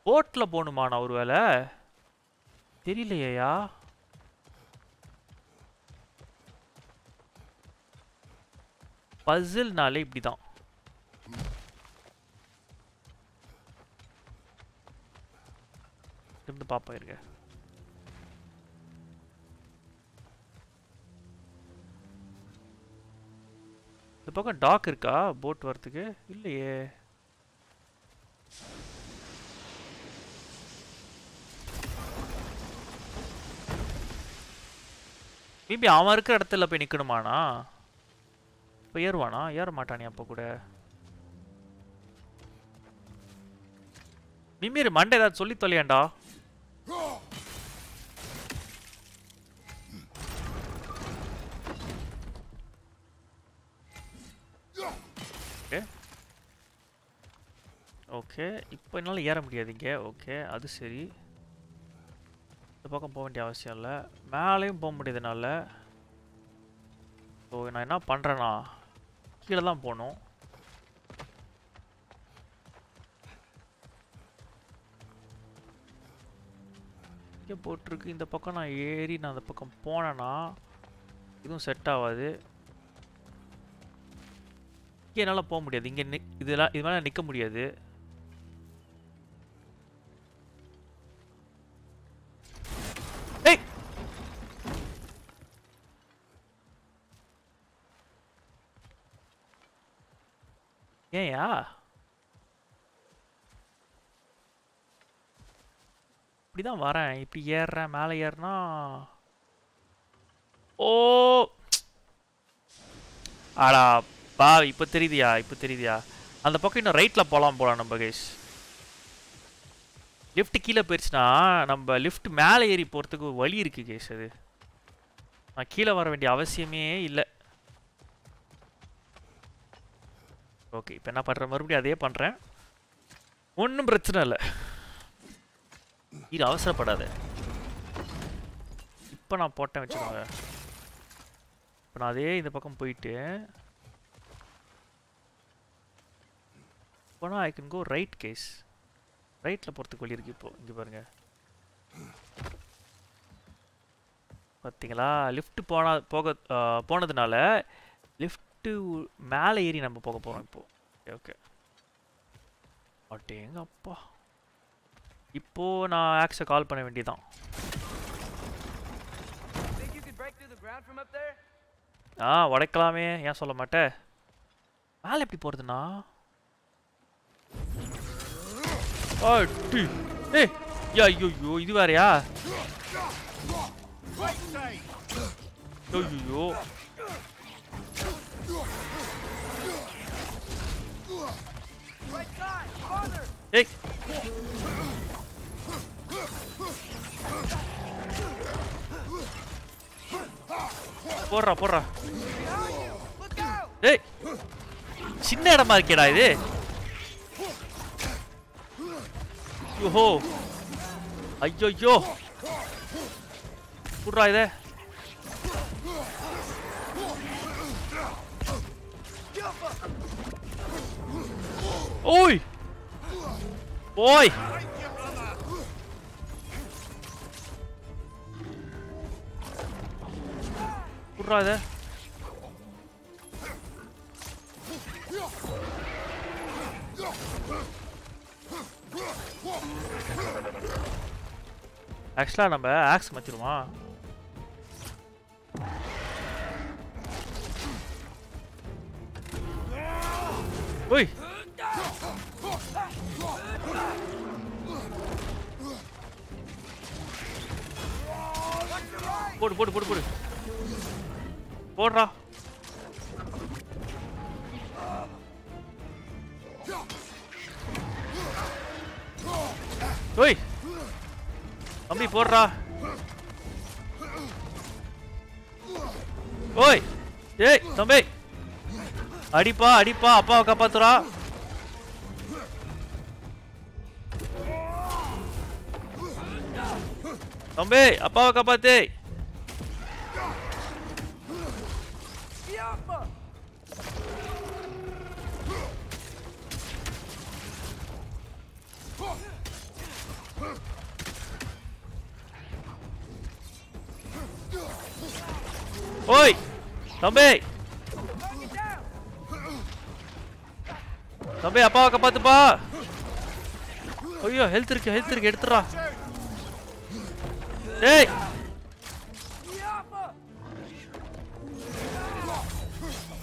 Speaker 1: போட்டில் போகணுமாண்ணா ஒரு வேலை தெரியலையா பசில்னாலே இப்படி தான் இருந்து பார்ப்போம் இருக்க இந்த பக்கம் டாக் இருக்கா? போட் வரத்துக்கு இல்லையே. மேபி அவன் இருக்கிற இடத்துல போய் நிற்கணுமாண்ணா இப்போ ஏறுவானா? ஏற மாட்டானே அப்போ கூட. மிமிர் மண்டை ஏதாவது சொல்லி தொலையாண்டா ஓகே ஓகே. இப்போ என்னால் ஏற முடியாது இங்கே ஓகே. அது சரி. இந்த பக்கம் போக வேண்டிய அவசியம் இல்லை. மேலேயும் போக முடியாதுனால ஸோ நான் என்ன பண்ணுறேன்னா கீழே தான் போகணும் இங்கே போட்டிருக்கு. இந்த பக்கம் நான் ஏறி நான் அந்த பக்கம் போனேன்னா இதுவும் செட் ஆகாது இங்கே என்னால் போக முடியாது. இங்கே நி இதெல்லாம் இது மேலே நிற்க முடியாது. ஏன்யா இப்படிதான் வரேன். இப்படி ஏறுறேன். மேலே ஏறினா ஓ! ஆடா பா இப்போ தெரியுதியா? இப்போ தெரியுதியா? அந்த பக்கம் இன்னும் ரைட்டில் போகலாம் போகலாம் நம்ம கைஸ் லிஃப்ட் கீழே போயிடுச்சுன்னா நம்ம லிஃப்ட் மேலே ஏறி போகிறதுக்கு வழி இருக்குது கேஸ் அது. நான் கீழே வர வேண்டிய அவசியமே இல்லை. ஓகே இப்போ என்ன பண்ணுறேன் மறுபடியும் அதே பண்ணுறேன் ஒன்றும் பிரச்சனை இல்லை. இது அவசரப்படாத. இப்போ நான் போட்டேன் வச்சுக்கோங்க. இப்போ நான் அதே இந்த பக்கம் போயிட்டு போனால் I can go right guys ரைட்டில் போகிறதுக்கு வழி இருக்கு இப்போது இங்கே பாருங்க. பார்த்தீங்களா லிஃப்ட் போனா போக போனதுனால லிஃப்ட்டு மேலே ஏறி நம்ம போக போகிறோம் இப்போ. ஓகே ஓகே அட்டேங்க அப்பா இப்போ நான் ஆக்ஸை கால் பண்ண வேண்டியதான்? ஆ உடைக்கலாமே. ஏன் சொல்ல மாட்டே? மேலே எப்படி போகிறதுண்ணா ஏய் ஐயோ இது வேறயா? ஐயோ.
Speaker 3: Right side! Farther!
Speaker 1: ஏய் போடுறா போடுறா. ஏய். சின்ன இடமா இருக்கேடா இது. யோஹோ. ஐயோ புடுறா இதை. ஓய் ஓய் புட்றா இத ஆக்சுவலாக நம்ம ஆக்ஸ் மாற்றிடுமா ஓய் போடு போடு போடு போடு. போடுறா. ஓய். தம்பி போடுறா. ஓய். ஏய் தம்பி. அடிப்பா அடிப்பா. அப்பாவை காப்பாத்துறா. தம்பி அப்பாவை காப்பாத்து ஓய் தம்பி தம்பி அப்பாவை காப்பாத்துப்பா ஐயோ ஹெல்த் இருக்கு ஹெல்த் இருக்கு எடுத்துடா டேய்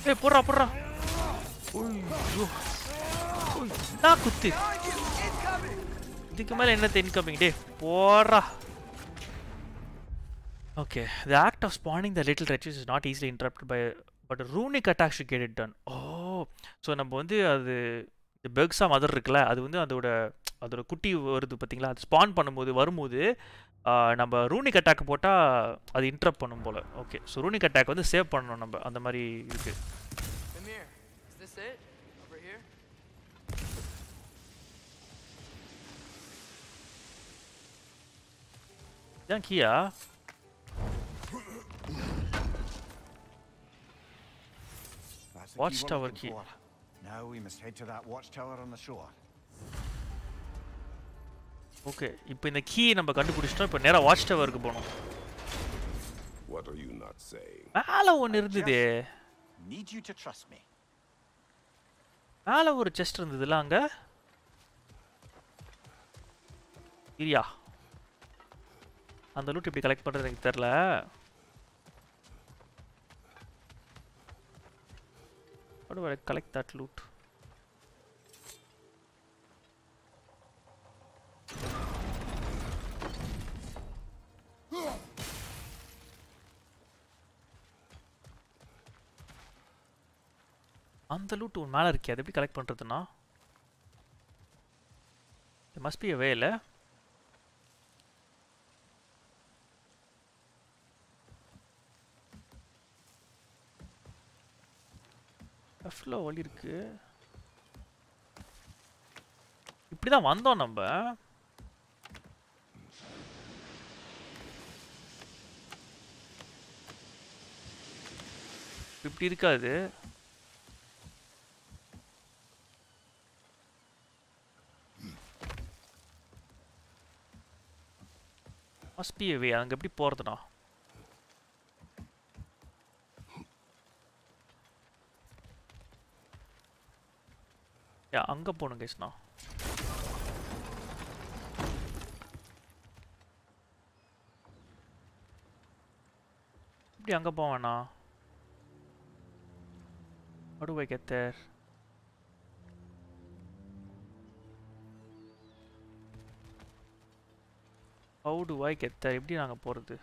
Speaker 1: ஏய் போடுறா போடுறா. ஐயோ. ஐய், நான் குத்து. இதுக்கு மேலே என்ன இன்கமிங் டே போடுறா. Okay the act of spawning the little wretches is not easily interrupted by but a runic attack should get it done. Oh, so நம்ம வந்து அது இந்த பெக்ஸா மதர் இருக்குல்ல அது வந்து அதோட அதோட குட்டி வருது பார்த்தீங்களா அது ஸ்பான் பண்ணும்போது வரும்போது நம்ம ரூனிக் அட்டாக் போட்டால் அது இன்டரப்ட் பண்ணும் போல் ஓகே ஸோ ரூனிக் அட்டாக் வந்து சேவ் பண்ணணும் நம்ம அந்த மாதிரி இருக்குது
Speaker 3: Mimir, is this it? Over here?
Speaker 1: இதான் கீயா
Speaker 2: That's the
Speaker 1: Watchtower
Speaker 2: we're
Speaker 1: key.
Speaker 2: looking for. Now we must head to that watchtower on the shore.
Speaker 1: Okay இப்போ இந்த கீ நம்ம கண்டுபிடிச்சிட்டோம் இப்போ நேராக வாட்ச் டவருக்கு போகணும்
Speaker 4: What are you not saying?
Speaker 1: மேலே ஒன்று இருந்தது
Speaker 2: Need you to trust me.
Speaker 1: மேலே ஒரு செஸ்ட் இருந்ததுல அங்க இரியா அந்த லூட் எப்படி கலெக்ட் பண்ணுறது எனக்கு தெரில How do I collect that loot? அந்த லூட் உன் மேலே இருக்கே. அது எப்படி கலெக்ட் பண்ணுறதுன்னா மஸ்ட் பி அவே இல்லை? எஃப்ல வழி இருக்கு. இப்படி தான் வந்தோம் நம்ம. இப்படி இருக்காது. மஸ்ட் பி அங்கே எப்படி போகிறதுண்ணா யா அங்கே போகணும் கேஸ்ண்ணா எப்படி அங்கே போவேண்ணா How do I get there? How do I get there? எப்படி நாங்கள் போகிறது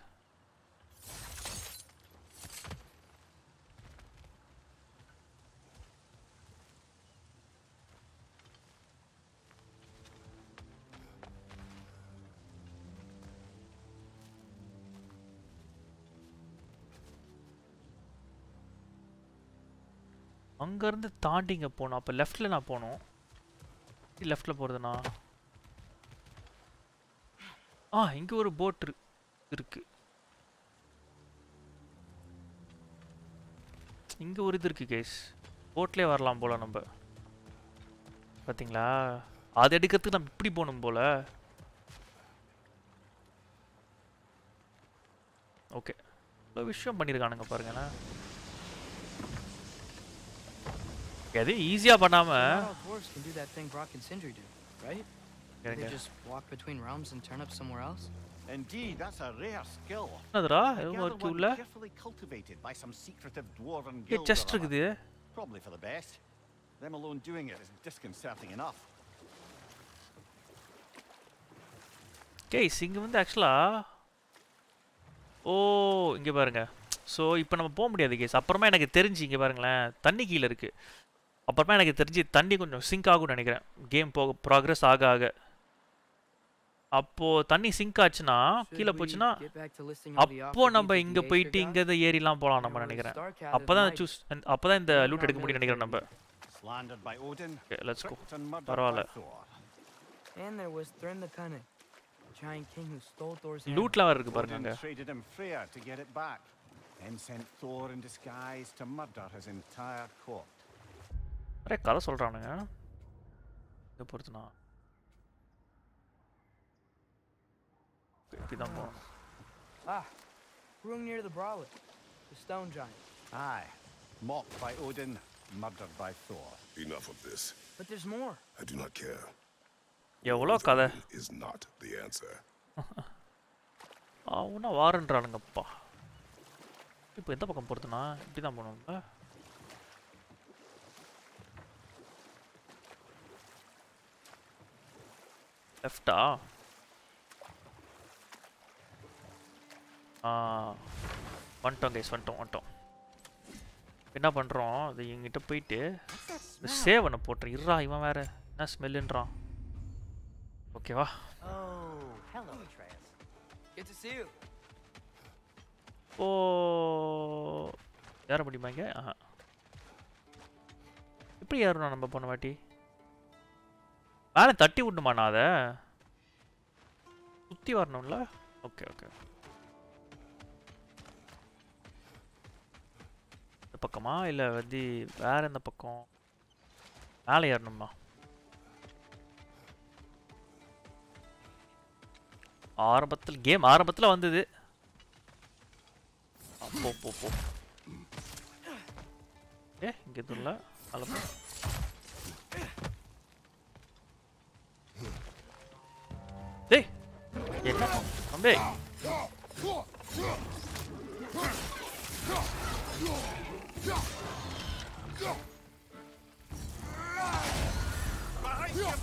Speaker 1: அங்கேருந்து தாண்டி இங்கே போகணும் அப்போ லெஃப்டில் நான் போகணும் லெஃப்டில் போகிறதுண்ணா ஆ இங்கே ஒரு போட் இருக்கு. இங்கே ஒரு இது இருக்குது கேஸ் போட்லேயே வரலாம் போல் நம்ம. பார்த்தீங்களா அது எடுக்கிறதுக்கு நம்ம இப்படி போகணும் போல். ஓகே இவ்வளோ விஷயம் பண்ணியிருக்கானுங்க பாருங்கண்ணா எதையும் ஈஸியாக
Speaker 3: Not
Speaker 1: பண்ணாமல்
Speaker 3: all dwarves can do that thing Brock and Sindri do, right? They
Speaker 1: இருங்க
Speaker 3: just walk between realms and turn up somewhere else?
Speaker 2: Indeed, that's a rare skill.
Speaker 1: என்னதுடா
Speaker 2: I
Speaker 1: எதுவும்
Speaker 2: gather
Speaker 1: இருக்கு
Speaker 2: one
Speaker 1: உள்ள
Speaker 2: carefully cultivated by some secretive dwarven
Speaker 1: இங்கே
Speaker 2: guild.
Speaker 1: Chest
Speaker 2: or other.
Speaker 1: இருக்குது
Speaker 2: Probably for the best. Them alone doing it is disconcerting enough.
Speaker 1: Guys இங்கே வந்து ஆக்சுவலா ஓ இங்கே பாருங்க ஸோ இப்போ நம்ம போக முடியாது கேஸ் அப்புறமா எனக்கு தெரிஞ்சு இங்கே பாருங்களேன் தண்ணி கீழே இருக்கு அப்புறமா எனக்கு தெரிஞ்சு தண்ணி கொஞ்சம் சிங்க் ஆகும்னு நினைக்கிறேன் கேம் போக ப்ராக்ரஸ் ஆக ஆக அப்போ தண்ணி சிங்க் ஆச்சுன்னா கீழே போச்சுன்னா அப்போ
Speaker 3: offerings
Speaker 1: நம்ம இங்க போயிட்டு
Speaker 3: Acer
Speaker 1: இங்க
Speaker 3: guy?
Speaker 1: இருந்து ஏறிலாம் போலாம் நம்ம நினைக்கிறேன் அப்பதான்
Speaker 3: might.
Speaker 1: சூஸ் அப்பதான் இந்த
Speaker 3: Maybe
Speaker 1: லூட் எடுக்க முடியும்னு நினைக்கிறேன் நம்ம
Speaker 2: and
Speaker 1: பரவாயில்ல.
Speaker 3: And hammer.
Speaker 1: லூட்லாம் இருக்கு பாருங்க
Speaker 2: then sent Thor in disguise to murder his entire court.
Speaker 1: நிறைய கதை சொல்றானுங்க இதை பொறுத்துனா இப்படிதான் போகணும்
Speaker 3: Ah, Brung near the Brawler, the stone giant.
Speaker 2: Aye, mocked by Odin, murdered by Thor.
Speaker 4: Enough of this.
Speaker 3: But there's more.
Speaker 4: I do not care.
Speaker 1: எவ்வளோ கதை
Speaker 4: Is not the answer.
Speaker 1: அவனா வாரன்றானுங்கப்பா இப்போ எந்த பக்கம் போகிறதுனா இப்படி தான் போகணும்ல லெஃப்டா ஆ. வந்துட்டோம் கைஸ் வந்துட்டோம் வந்துட்டோம். என்ன பண்ணுறோம் அது எங்கிட்ட போயிட்டு சேவனை போட்டுறேன் இருறா இவன் வேற. என்ன ஸ்மெல்லுன்றான் ஓகேவா ஓ. ஏற முடியுமா இங்கே? ஆஹா. எப்படி ஏறணும் நம்ம போன வாட்டி? மேலே தட்டி விடணுமா நான் அதை? சுற்றி வரணும்ல? Okay okay. இந்த பக்கமா? இல்லை வந்து வேற எந்த பக்கம்? மேலே ஏறணுமா? ஆரம்பத்தில் கேம் ஆரம்பத்தில் வந்தது. அப்போ போ போ போ. ஏ இங்கே எதுவும் இல்லை? தம்பி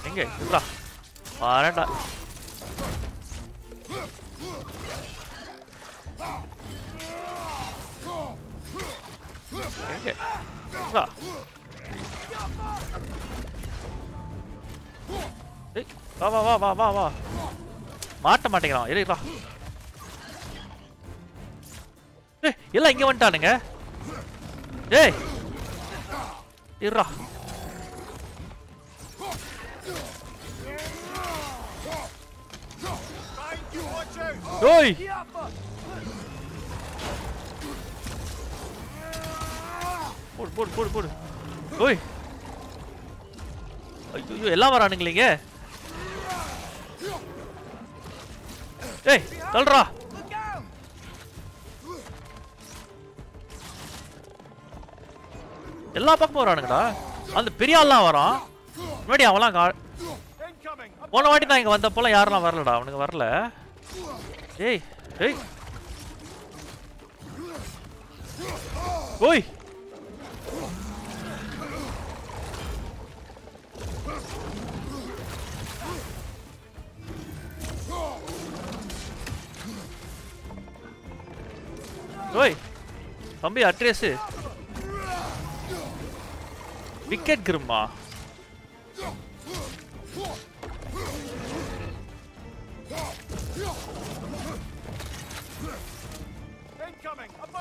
Speaker 1: எங்க இருடா வரேன்டா எங்க இருடா ஏய் வா வா வா வா வா வா மாட்ட மாட்டேங்கிறான். இருடா ஏய் எல்லாம் இங்க வந்துட்டானுங்க. ஏய். இருறா ஓய் போடு போடு போடு போடு. ஓய் ஐயோ எல்லாம் வரானுங்களீங்க தள்ளுறா. எல்லா பக்கமும் வரானுங்கடா. அந்த பெரிய ஆள்லாம் வரான். முன்னாடி அவன்லாம் கா போன வாட்டி தான் இங்க வந்தப்போலாம் யாரெல்லாம் வரலடா. அவனுக்கு வரல. ஏய் ஏய். ஓய். ஓய் தம்பி அட்ரஸ் விக்கெட் கிருமா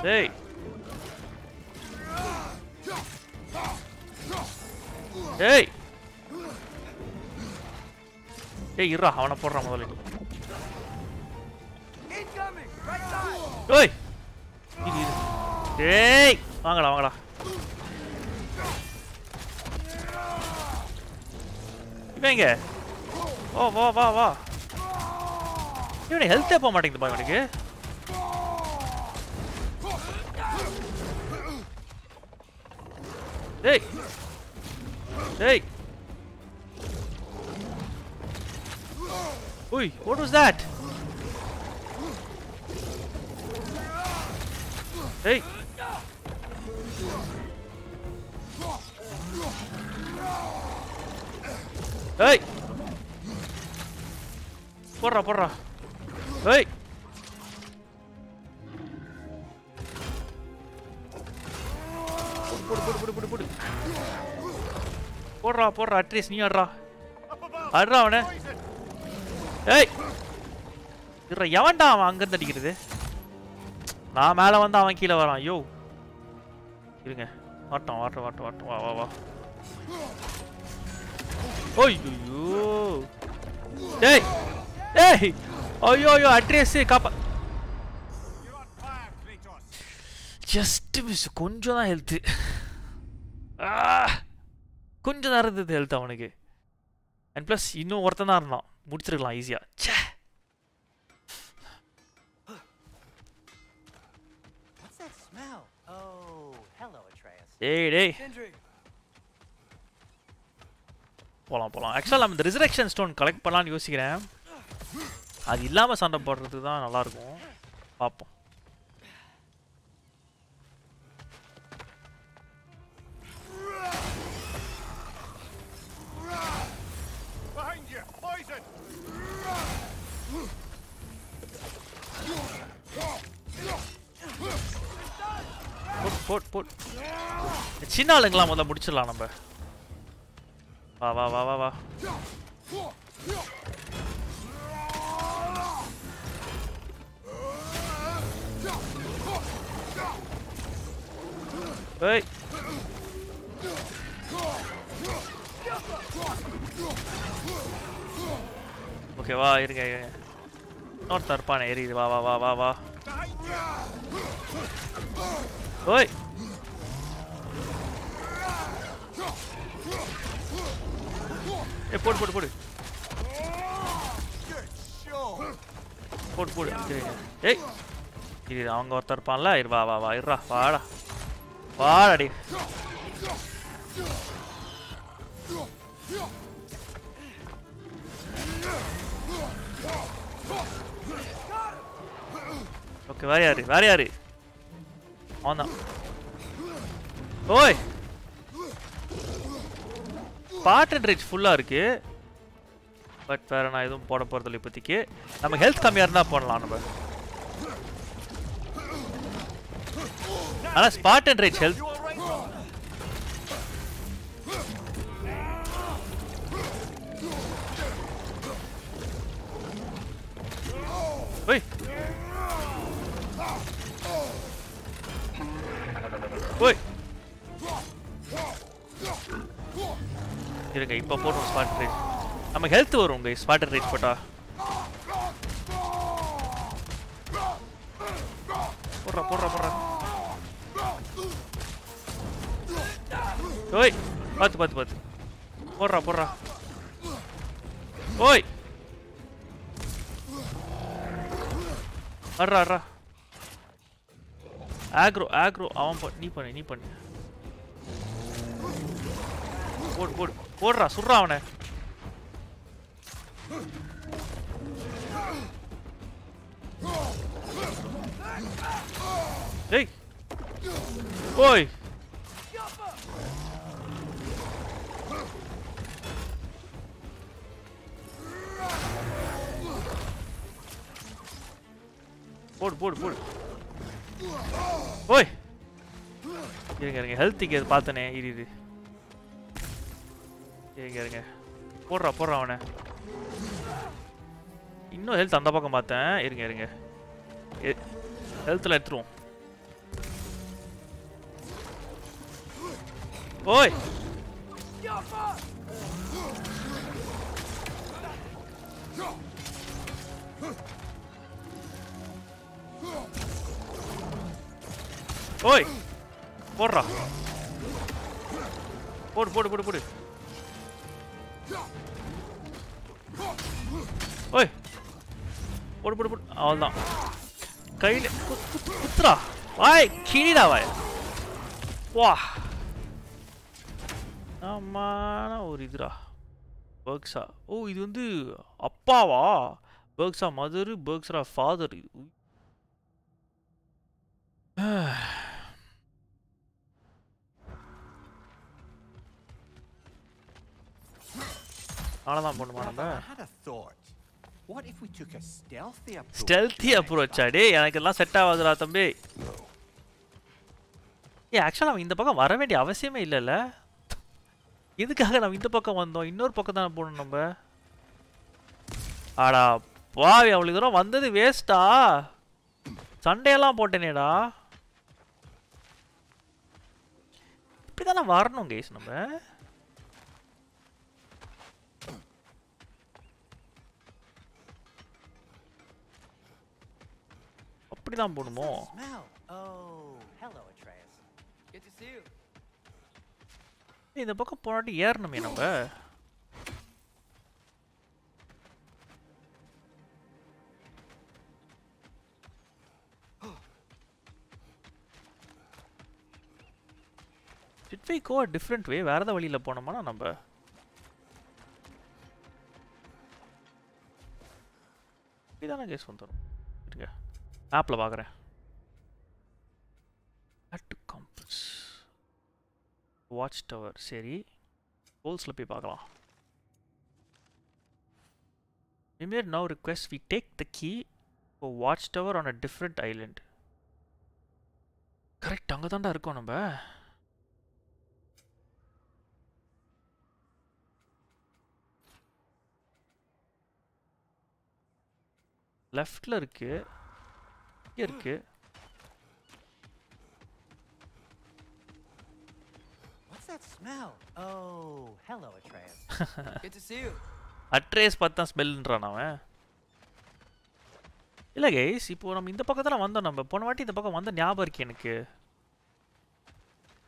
Speaker 1: டேய் டேய் டேய் இருடா அவனை போடுறான் முதல்ல. ஓய் இரு, இரு. டேய் வாங்கடா வாங்கடா இவன் எங்க ஓ வா வா வா இவனுக்கு ஹெல்த்தே போக மாட்டேங்குதுப்பா இவனுக்கு டேய் டேய் Oi, what was that? Hey. ஏய். போடுறா போடுறா. ஏய். போடு போடு போடு போடு போடுறா போடுறா அட்ரீஸ் நீ ஆடுறா ஆடுறா அவனே. ஏய். இற எவன்டா அவன் அங்கேருந்து அடிக்கிறது? நான் மேலே வந்து அவன் கீழே வரான். யோ. இருங்க. வாட்டம் வாட்டம் வாட்டம் வாட்டம் வா வா வா. ஐயோ டேய் ஏய் ஐயோ ஐயோ அட்ரஸ் காப்பா. ஜஸ்ட் மிஸ் கொஞ்சம் தான் ஹெல்த்து கொஞ்சம் தான் இருந்தது ஹெல்த் அவனுக்கு அண்ட் ப்ளஸ் இன்னும் ஒருத்தன் தான் இருந்தான் முடிச்சிருக்கலாம் ஈஸியாக ச்சே
Speaker 5: What's that smell? Oh, hello, Atreus.
Speaker 1: டேய் டேய்
Speaker 3: Sindri,
Speaker 1: போகலாம் போகலாம் ஆக்சுவலாக நம்ம இந்த ரிசரக்ஷன் ஸ்டோன் கலெக்ட் பண்ணலாம்னு யோசிக்கிறேன். அது இல்லாமல் சண்டை போடுறது தான் நல்லாயிருக்கும். பார்ப்போம். போட் போட் சின்ன ஆளுங்களாம் முதல்ல முடிச்சிடலாம் நம்ம. வா வா வா வா வா ஏய் ஓகே வா இருங்க இருங்க இன்னொருத்தன் இருப்பானே எரியுது வா வா வா வா வா ஓய் ஏ போடு போடு போடு
Speaker 2: Good show!
Speaker 1: போடு போடு சரிங்க ஏய் இது அவங்க ஒருத்தர் இருப்பான்ல இரு வா வா வா இருடா வாடா வாடாடி ஓகே வேற யாரு வேற யாரு அவன் தான் ஓய் பாட்டன் ரேஞ்ச் ஃபுல்லாக இருக்கு. பட் வேற நான் எதுவும் போட போகிறதில்ல இப்போதைக்கு. நம்ம ஹெல்த் கம்மியாக இருந்தால் போடலாம் நம்ம. ஆனால் ஸ்பாட் அண்ட் ஹெல்த் Wait. இருங்க இப்போ போடுவோம் ஸ்பாட் ரேட் நம்ம ஹெல்த் வரும் உங்க ஸ்பாட் ரேட் போட்டா. போடுறா போடுறா போடுறா. ஓய் பார்த்து பார்த்து பார்த்து போடுறா போடுறா. ஓய். வர்றா வர்றா ஆக்ரோ ஆக்ரோ அவன் ப- நீ பண்ணு நீ பண்ணு. போடு போடு போடுறா சுடுறா அவனை. ஏய் ஓய். போடு போடு போடு ஓய். இருங்க இருங்க. ஹெல்த்திக்கு அது பார்த்தனே? இரு இரு. இருங்க இருங்க போடுறா போடுறா அவனை. இன்னும் ஹெல்த் அந்த பக்கம் பார்த்தேன். இருங்க இருங்க. ஹெல்த்தில் எடுத்துருவோம். ஓய்! ஓய்! போடுறா. போடு போடு போடு போடு. போடு போடு போடு. அவ்வளோதான் கையில் குத்துறா. வாய் கிழிடா வாய். வா. ஆமான ஒரு இதுடா. பர்க்ஸா ஓ இது வந்து அப்பாவா? பர்க்ஸா மதரு பர்க்ஸரா ஃபாதர். இது அவ்வளோதான் பண்ணுமா நம்ம
Speaker 2: I had a thought. What if we took a stealthy approach?
Speaker 1: ஸ்டெல்த்தி அப்ரோச்சா டே எனக்கு எல்லாம் செட் ஆகாதுடா தம்பி. ஏ ஆக்சுவலாக அவன் இந்த பக்கம் வர வேண்டிய அவசியமே இல்லைல்ல? எதுக்காக நம்ம இந்த பக்கம் வந்தோம்? இன்னொரு பக்கம் தானே போகணும் நம்ம? ஆடா பாவி அவ்வளவு தூரம் வந்தது வேஸ்டா சண்டையெல்லாம் போட்டேனேடா. இப்படிதானே வரணும் கேஸ் நம்ம? அப்படிதான்
Speaker 3: தான் போடுமோ
Speaker 1: இந்த பக்கம் போனாட்டி ஏறணுமே நம்ம Did we go a different way? வேற ஏதாவது வழியில் போனோமானா நம்ம? இதான கேஸ் வந்துடும் இருங்க ஆப்பில் பார்க்குறேன் அட் காம்பஸ் வாட்ச் டவர் சரி. கோல்ஸில் போய் பார்க்கலாம். Now request we take the key for watch tower on a different island correct அங்கே தான்டா இருக்கோம் நம்ம. லெஃப்டில் இருக்கு. இங்கே இருக்கு
Speaker 5: What's that smell? Oh, hello, Atreus.
Speaker 3: Good to see you.
Speaker 1: Atreus பார்த்து தான் ஸ்மெல்ன்றான் அவன் இல்லை கைஸ் இப்போ நம்ம இந்த பக்கத்தில் வந்தோம் நம்ம போன வாட்டி இந்த பக்கம் வந்த ஞாபகம் இருக்கு எனக்கு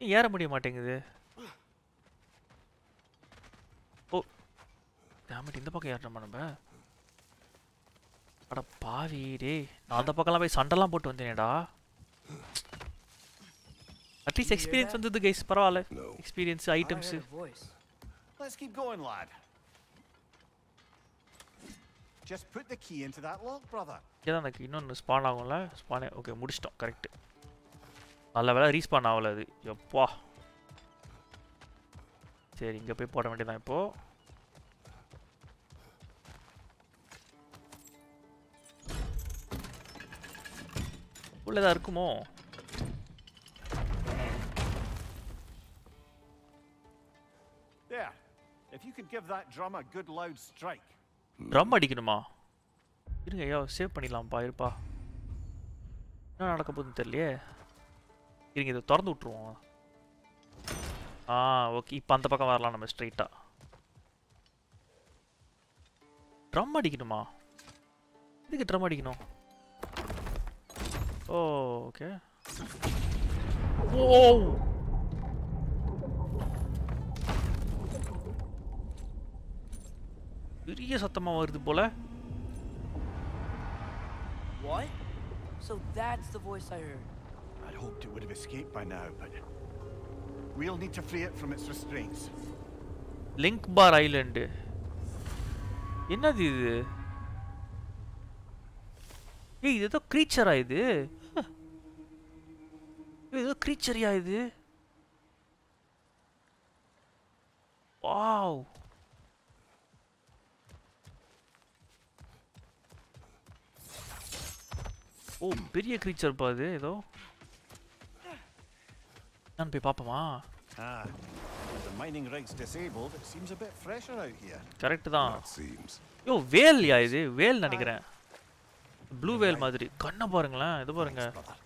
Speaker 1: ஏன் ஏற முடிய மாட்டேங்குது ஓ டேமட் இந்த பக்கம் ஏறணுமா நம்ம அட பாவி டேய். நான் அந்த பக்கம்லாம் போய் சண்டைலாம் போட்டு வந்தேனேடா. அட்லீஸ்ட் எக்ஸ்பீரியன்ஸ் வந்தது கைஸ் பரவாயில்ல.
Speaker 3: Experience items.
Speaker 2: Let's keep going, lad. Just put the key into that lock, brother.
Speaker 1: இதான் எனக்கு இன்னொன்று ஸ்பான் ஆகும்ல? ஸ்பானே ஓகே முடிச்சிட்டோம். கரெக்ட் நல்ல வேலை ரீஸ்பான் ஆகல அது. எப்பா. சரி இங்கே போய் போட வேண்டியதான் இப்போ. உள்ளதா இருக்குமோ?
Speaker 2: There. If you could give that drum a good loud strike.
Speaker 1: Drum அடிக்கணுமா? இருங்க ஐயோ சேவ் பண்ணிடலாம்ப்பா இருப்பா. என்ன நடக்க போகுதுன்னு தெரியலையே. இருங்க இதை திறந்து விட்ருவோம் ஆ ஓகே இப்போ அந்த பக்கம் வரலாம் நம்ம ஸ்ட்ரைட்டாக ட்ரம் அடிக்கணுமா? எதுக்கு ட்ரம் அடிக்கணும்? ஓ ஓகே ஓ பெரிய சத்தமா வருது போல
Speaker 3: What? So that's the voice I heard.
Speaker 2: I'd hoped it would have escaped by now, but we'll need to free it from its restraints.
Speaker 1: Link bar island என்னது இது ஏய் இது ஏதோ க்ரீச்சரா இது ஹ. இது ஏதோ க்ரீச்சரியா இது? வாவ் ஓ பெரிய க்ரீச்சர் பா இது ஏதோ. நான் போய்
Speaker 2: the mining rigs disabled, it seems a bit fresher out here.
Speaker 1: Correct தான்.
Speaker 4: That seems.
Speaker 1: யோ வேல்யா இது? வேல் நினைக்கிறேன். ப்ளூ வேல் மாதிரி. கண்ணை பாருங்களேன் இது பாருங்க.
Speaker 2: Brother.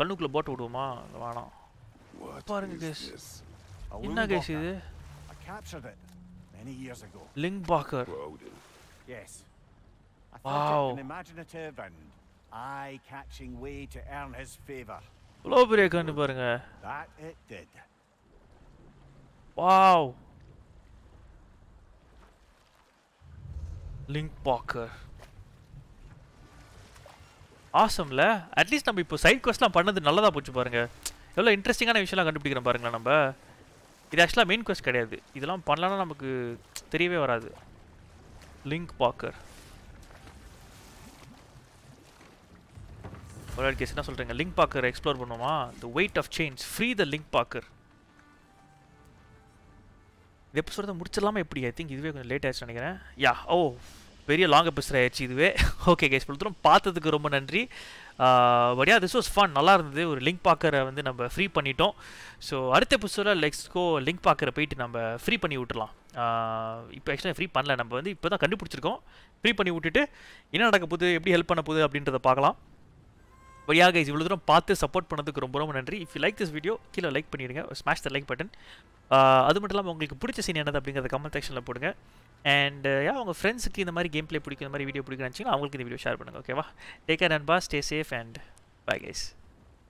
Speaker 1: யோ கண்ணுக்குள்ள போட்டு விடுவோமா இல்ல வேணாம்
Speaker 4: What
Speaker 1: பாருங்க
Speaker 4: is
Speaker 1: guys.
Speaker 4: this?
Speaker 2: A
Speaker 1: என்ன கேஸ்
Speaker 2: Woolwalker.
Speaker 1: இது
Speaker 2: I captured it many years ago.
Speaker 1: Lyngbakr
Speaker 4: Crowden.
Speaker 2: Yes. I
Speaker 1: Wow.
Speaker 2: found it an imaginative and eye-catching way to earn his favor.
Speaker 1: இவ்வளோ பெரிய கண்ணு பாருங்க
Speaker 2: That it did.
Speaker 1: Wow Lyngbakr ஆசம்ல at least நம்ம இப்போ சைட் கொஸ்ட்லாம் பண்ணது நல்லதாக போச்சு பாருங்க. எவ்வளோ இன்ட்ரெஸ்டிங்கான விஷயம்லாம் கண்டுபிடிக்கிறோம் பாருங்களேன் நம்ம. இது ஆக்சுவலாக மெயின் கொஸ்ட் கிடையாது. இதெல்லாம் பண்ணலான்னா நமக்கு தெரியவே வராது. லிங்க் பாக்கர் ஒரு கேஸ் என்ன சொல்கிறீங்க லிங்க் பாக்கர் எக்ஸ்ப்ளோர் பண்ணுவோமா? The weight of chains free the Lyngbakr இந்த எபிசோட முடிச்சிடலாமா எப்படி? ஐ திங்க் இதுவே கொஞ்சம் லேட் ஆயிடுச்சு நினைக்கிறேன். யா ஓ oh. பெரிய லாங் எபிசோட் ஆயிடுச்சு இதுவே. ஓகே கேஸ் தூரம் பார்த்ததுக்கு ரொம்ப நன்றி. வடியா திஸ் வாஸ் ஃபன் நல்லா இருந்தது. ஒரு லிங்க் பார்க்கற வந்து நம்ம ஃப்ரீ பண்ணிட்டோம். ஸோ அடுத்த எபிசோடில் லெக்ஸ்கோ லிங்க் பார்க்கற போயிட்டு நம்ம ஃப்ரீ பண்ணி விட்டுலாம் இப்போ ஆக்சுவலாக ஃப்ரீ பண்ணல. நம்ம வந்து இப்போ தான் கண்டுபிடிச்சிருக்கோம். ஃப்ரீ பண்ணி விட்டுட்டு என்ன நடக்க போகுது எப்படி ஹெல்ப் பண்ண போகுது அப்படின்றத பார்க்கலாம். வழியாக யா கைஸ் இவ்வளோ தூரம் பார்த்து சப்போர்ட் பண்ணதுக்கு ரொம்ப ரொம்ப நன்றி. If you like this video கீழே லைக் பண்ணிடுங்க. ஸ்மாஷ் த லைக் பட்டன் அது மட்டும் இல்லாமல் உங்களுக்கு பிடிச்ச சீன் என்னது அப்படிங்கிறத கமெண்ட் செக்ஷனில் போடுங்க. அண்ட் யா உங்கள் ஃப்ரெண்ட்ஸுக்கு இந்த மாதிரி கேம் ப்ளே பிடிக்கும் இந்த மாதிரி வீடியோ பிடிக்குன்னு அவங்களுக்கு இந்த வீடியோ ஷேர் பண்ணுங்கள் ஓகேவா டேக் கேர் அண்ட் பா stay safe and bye guys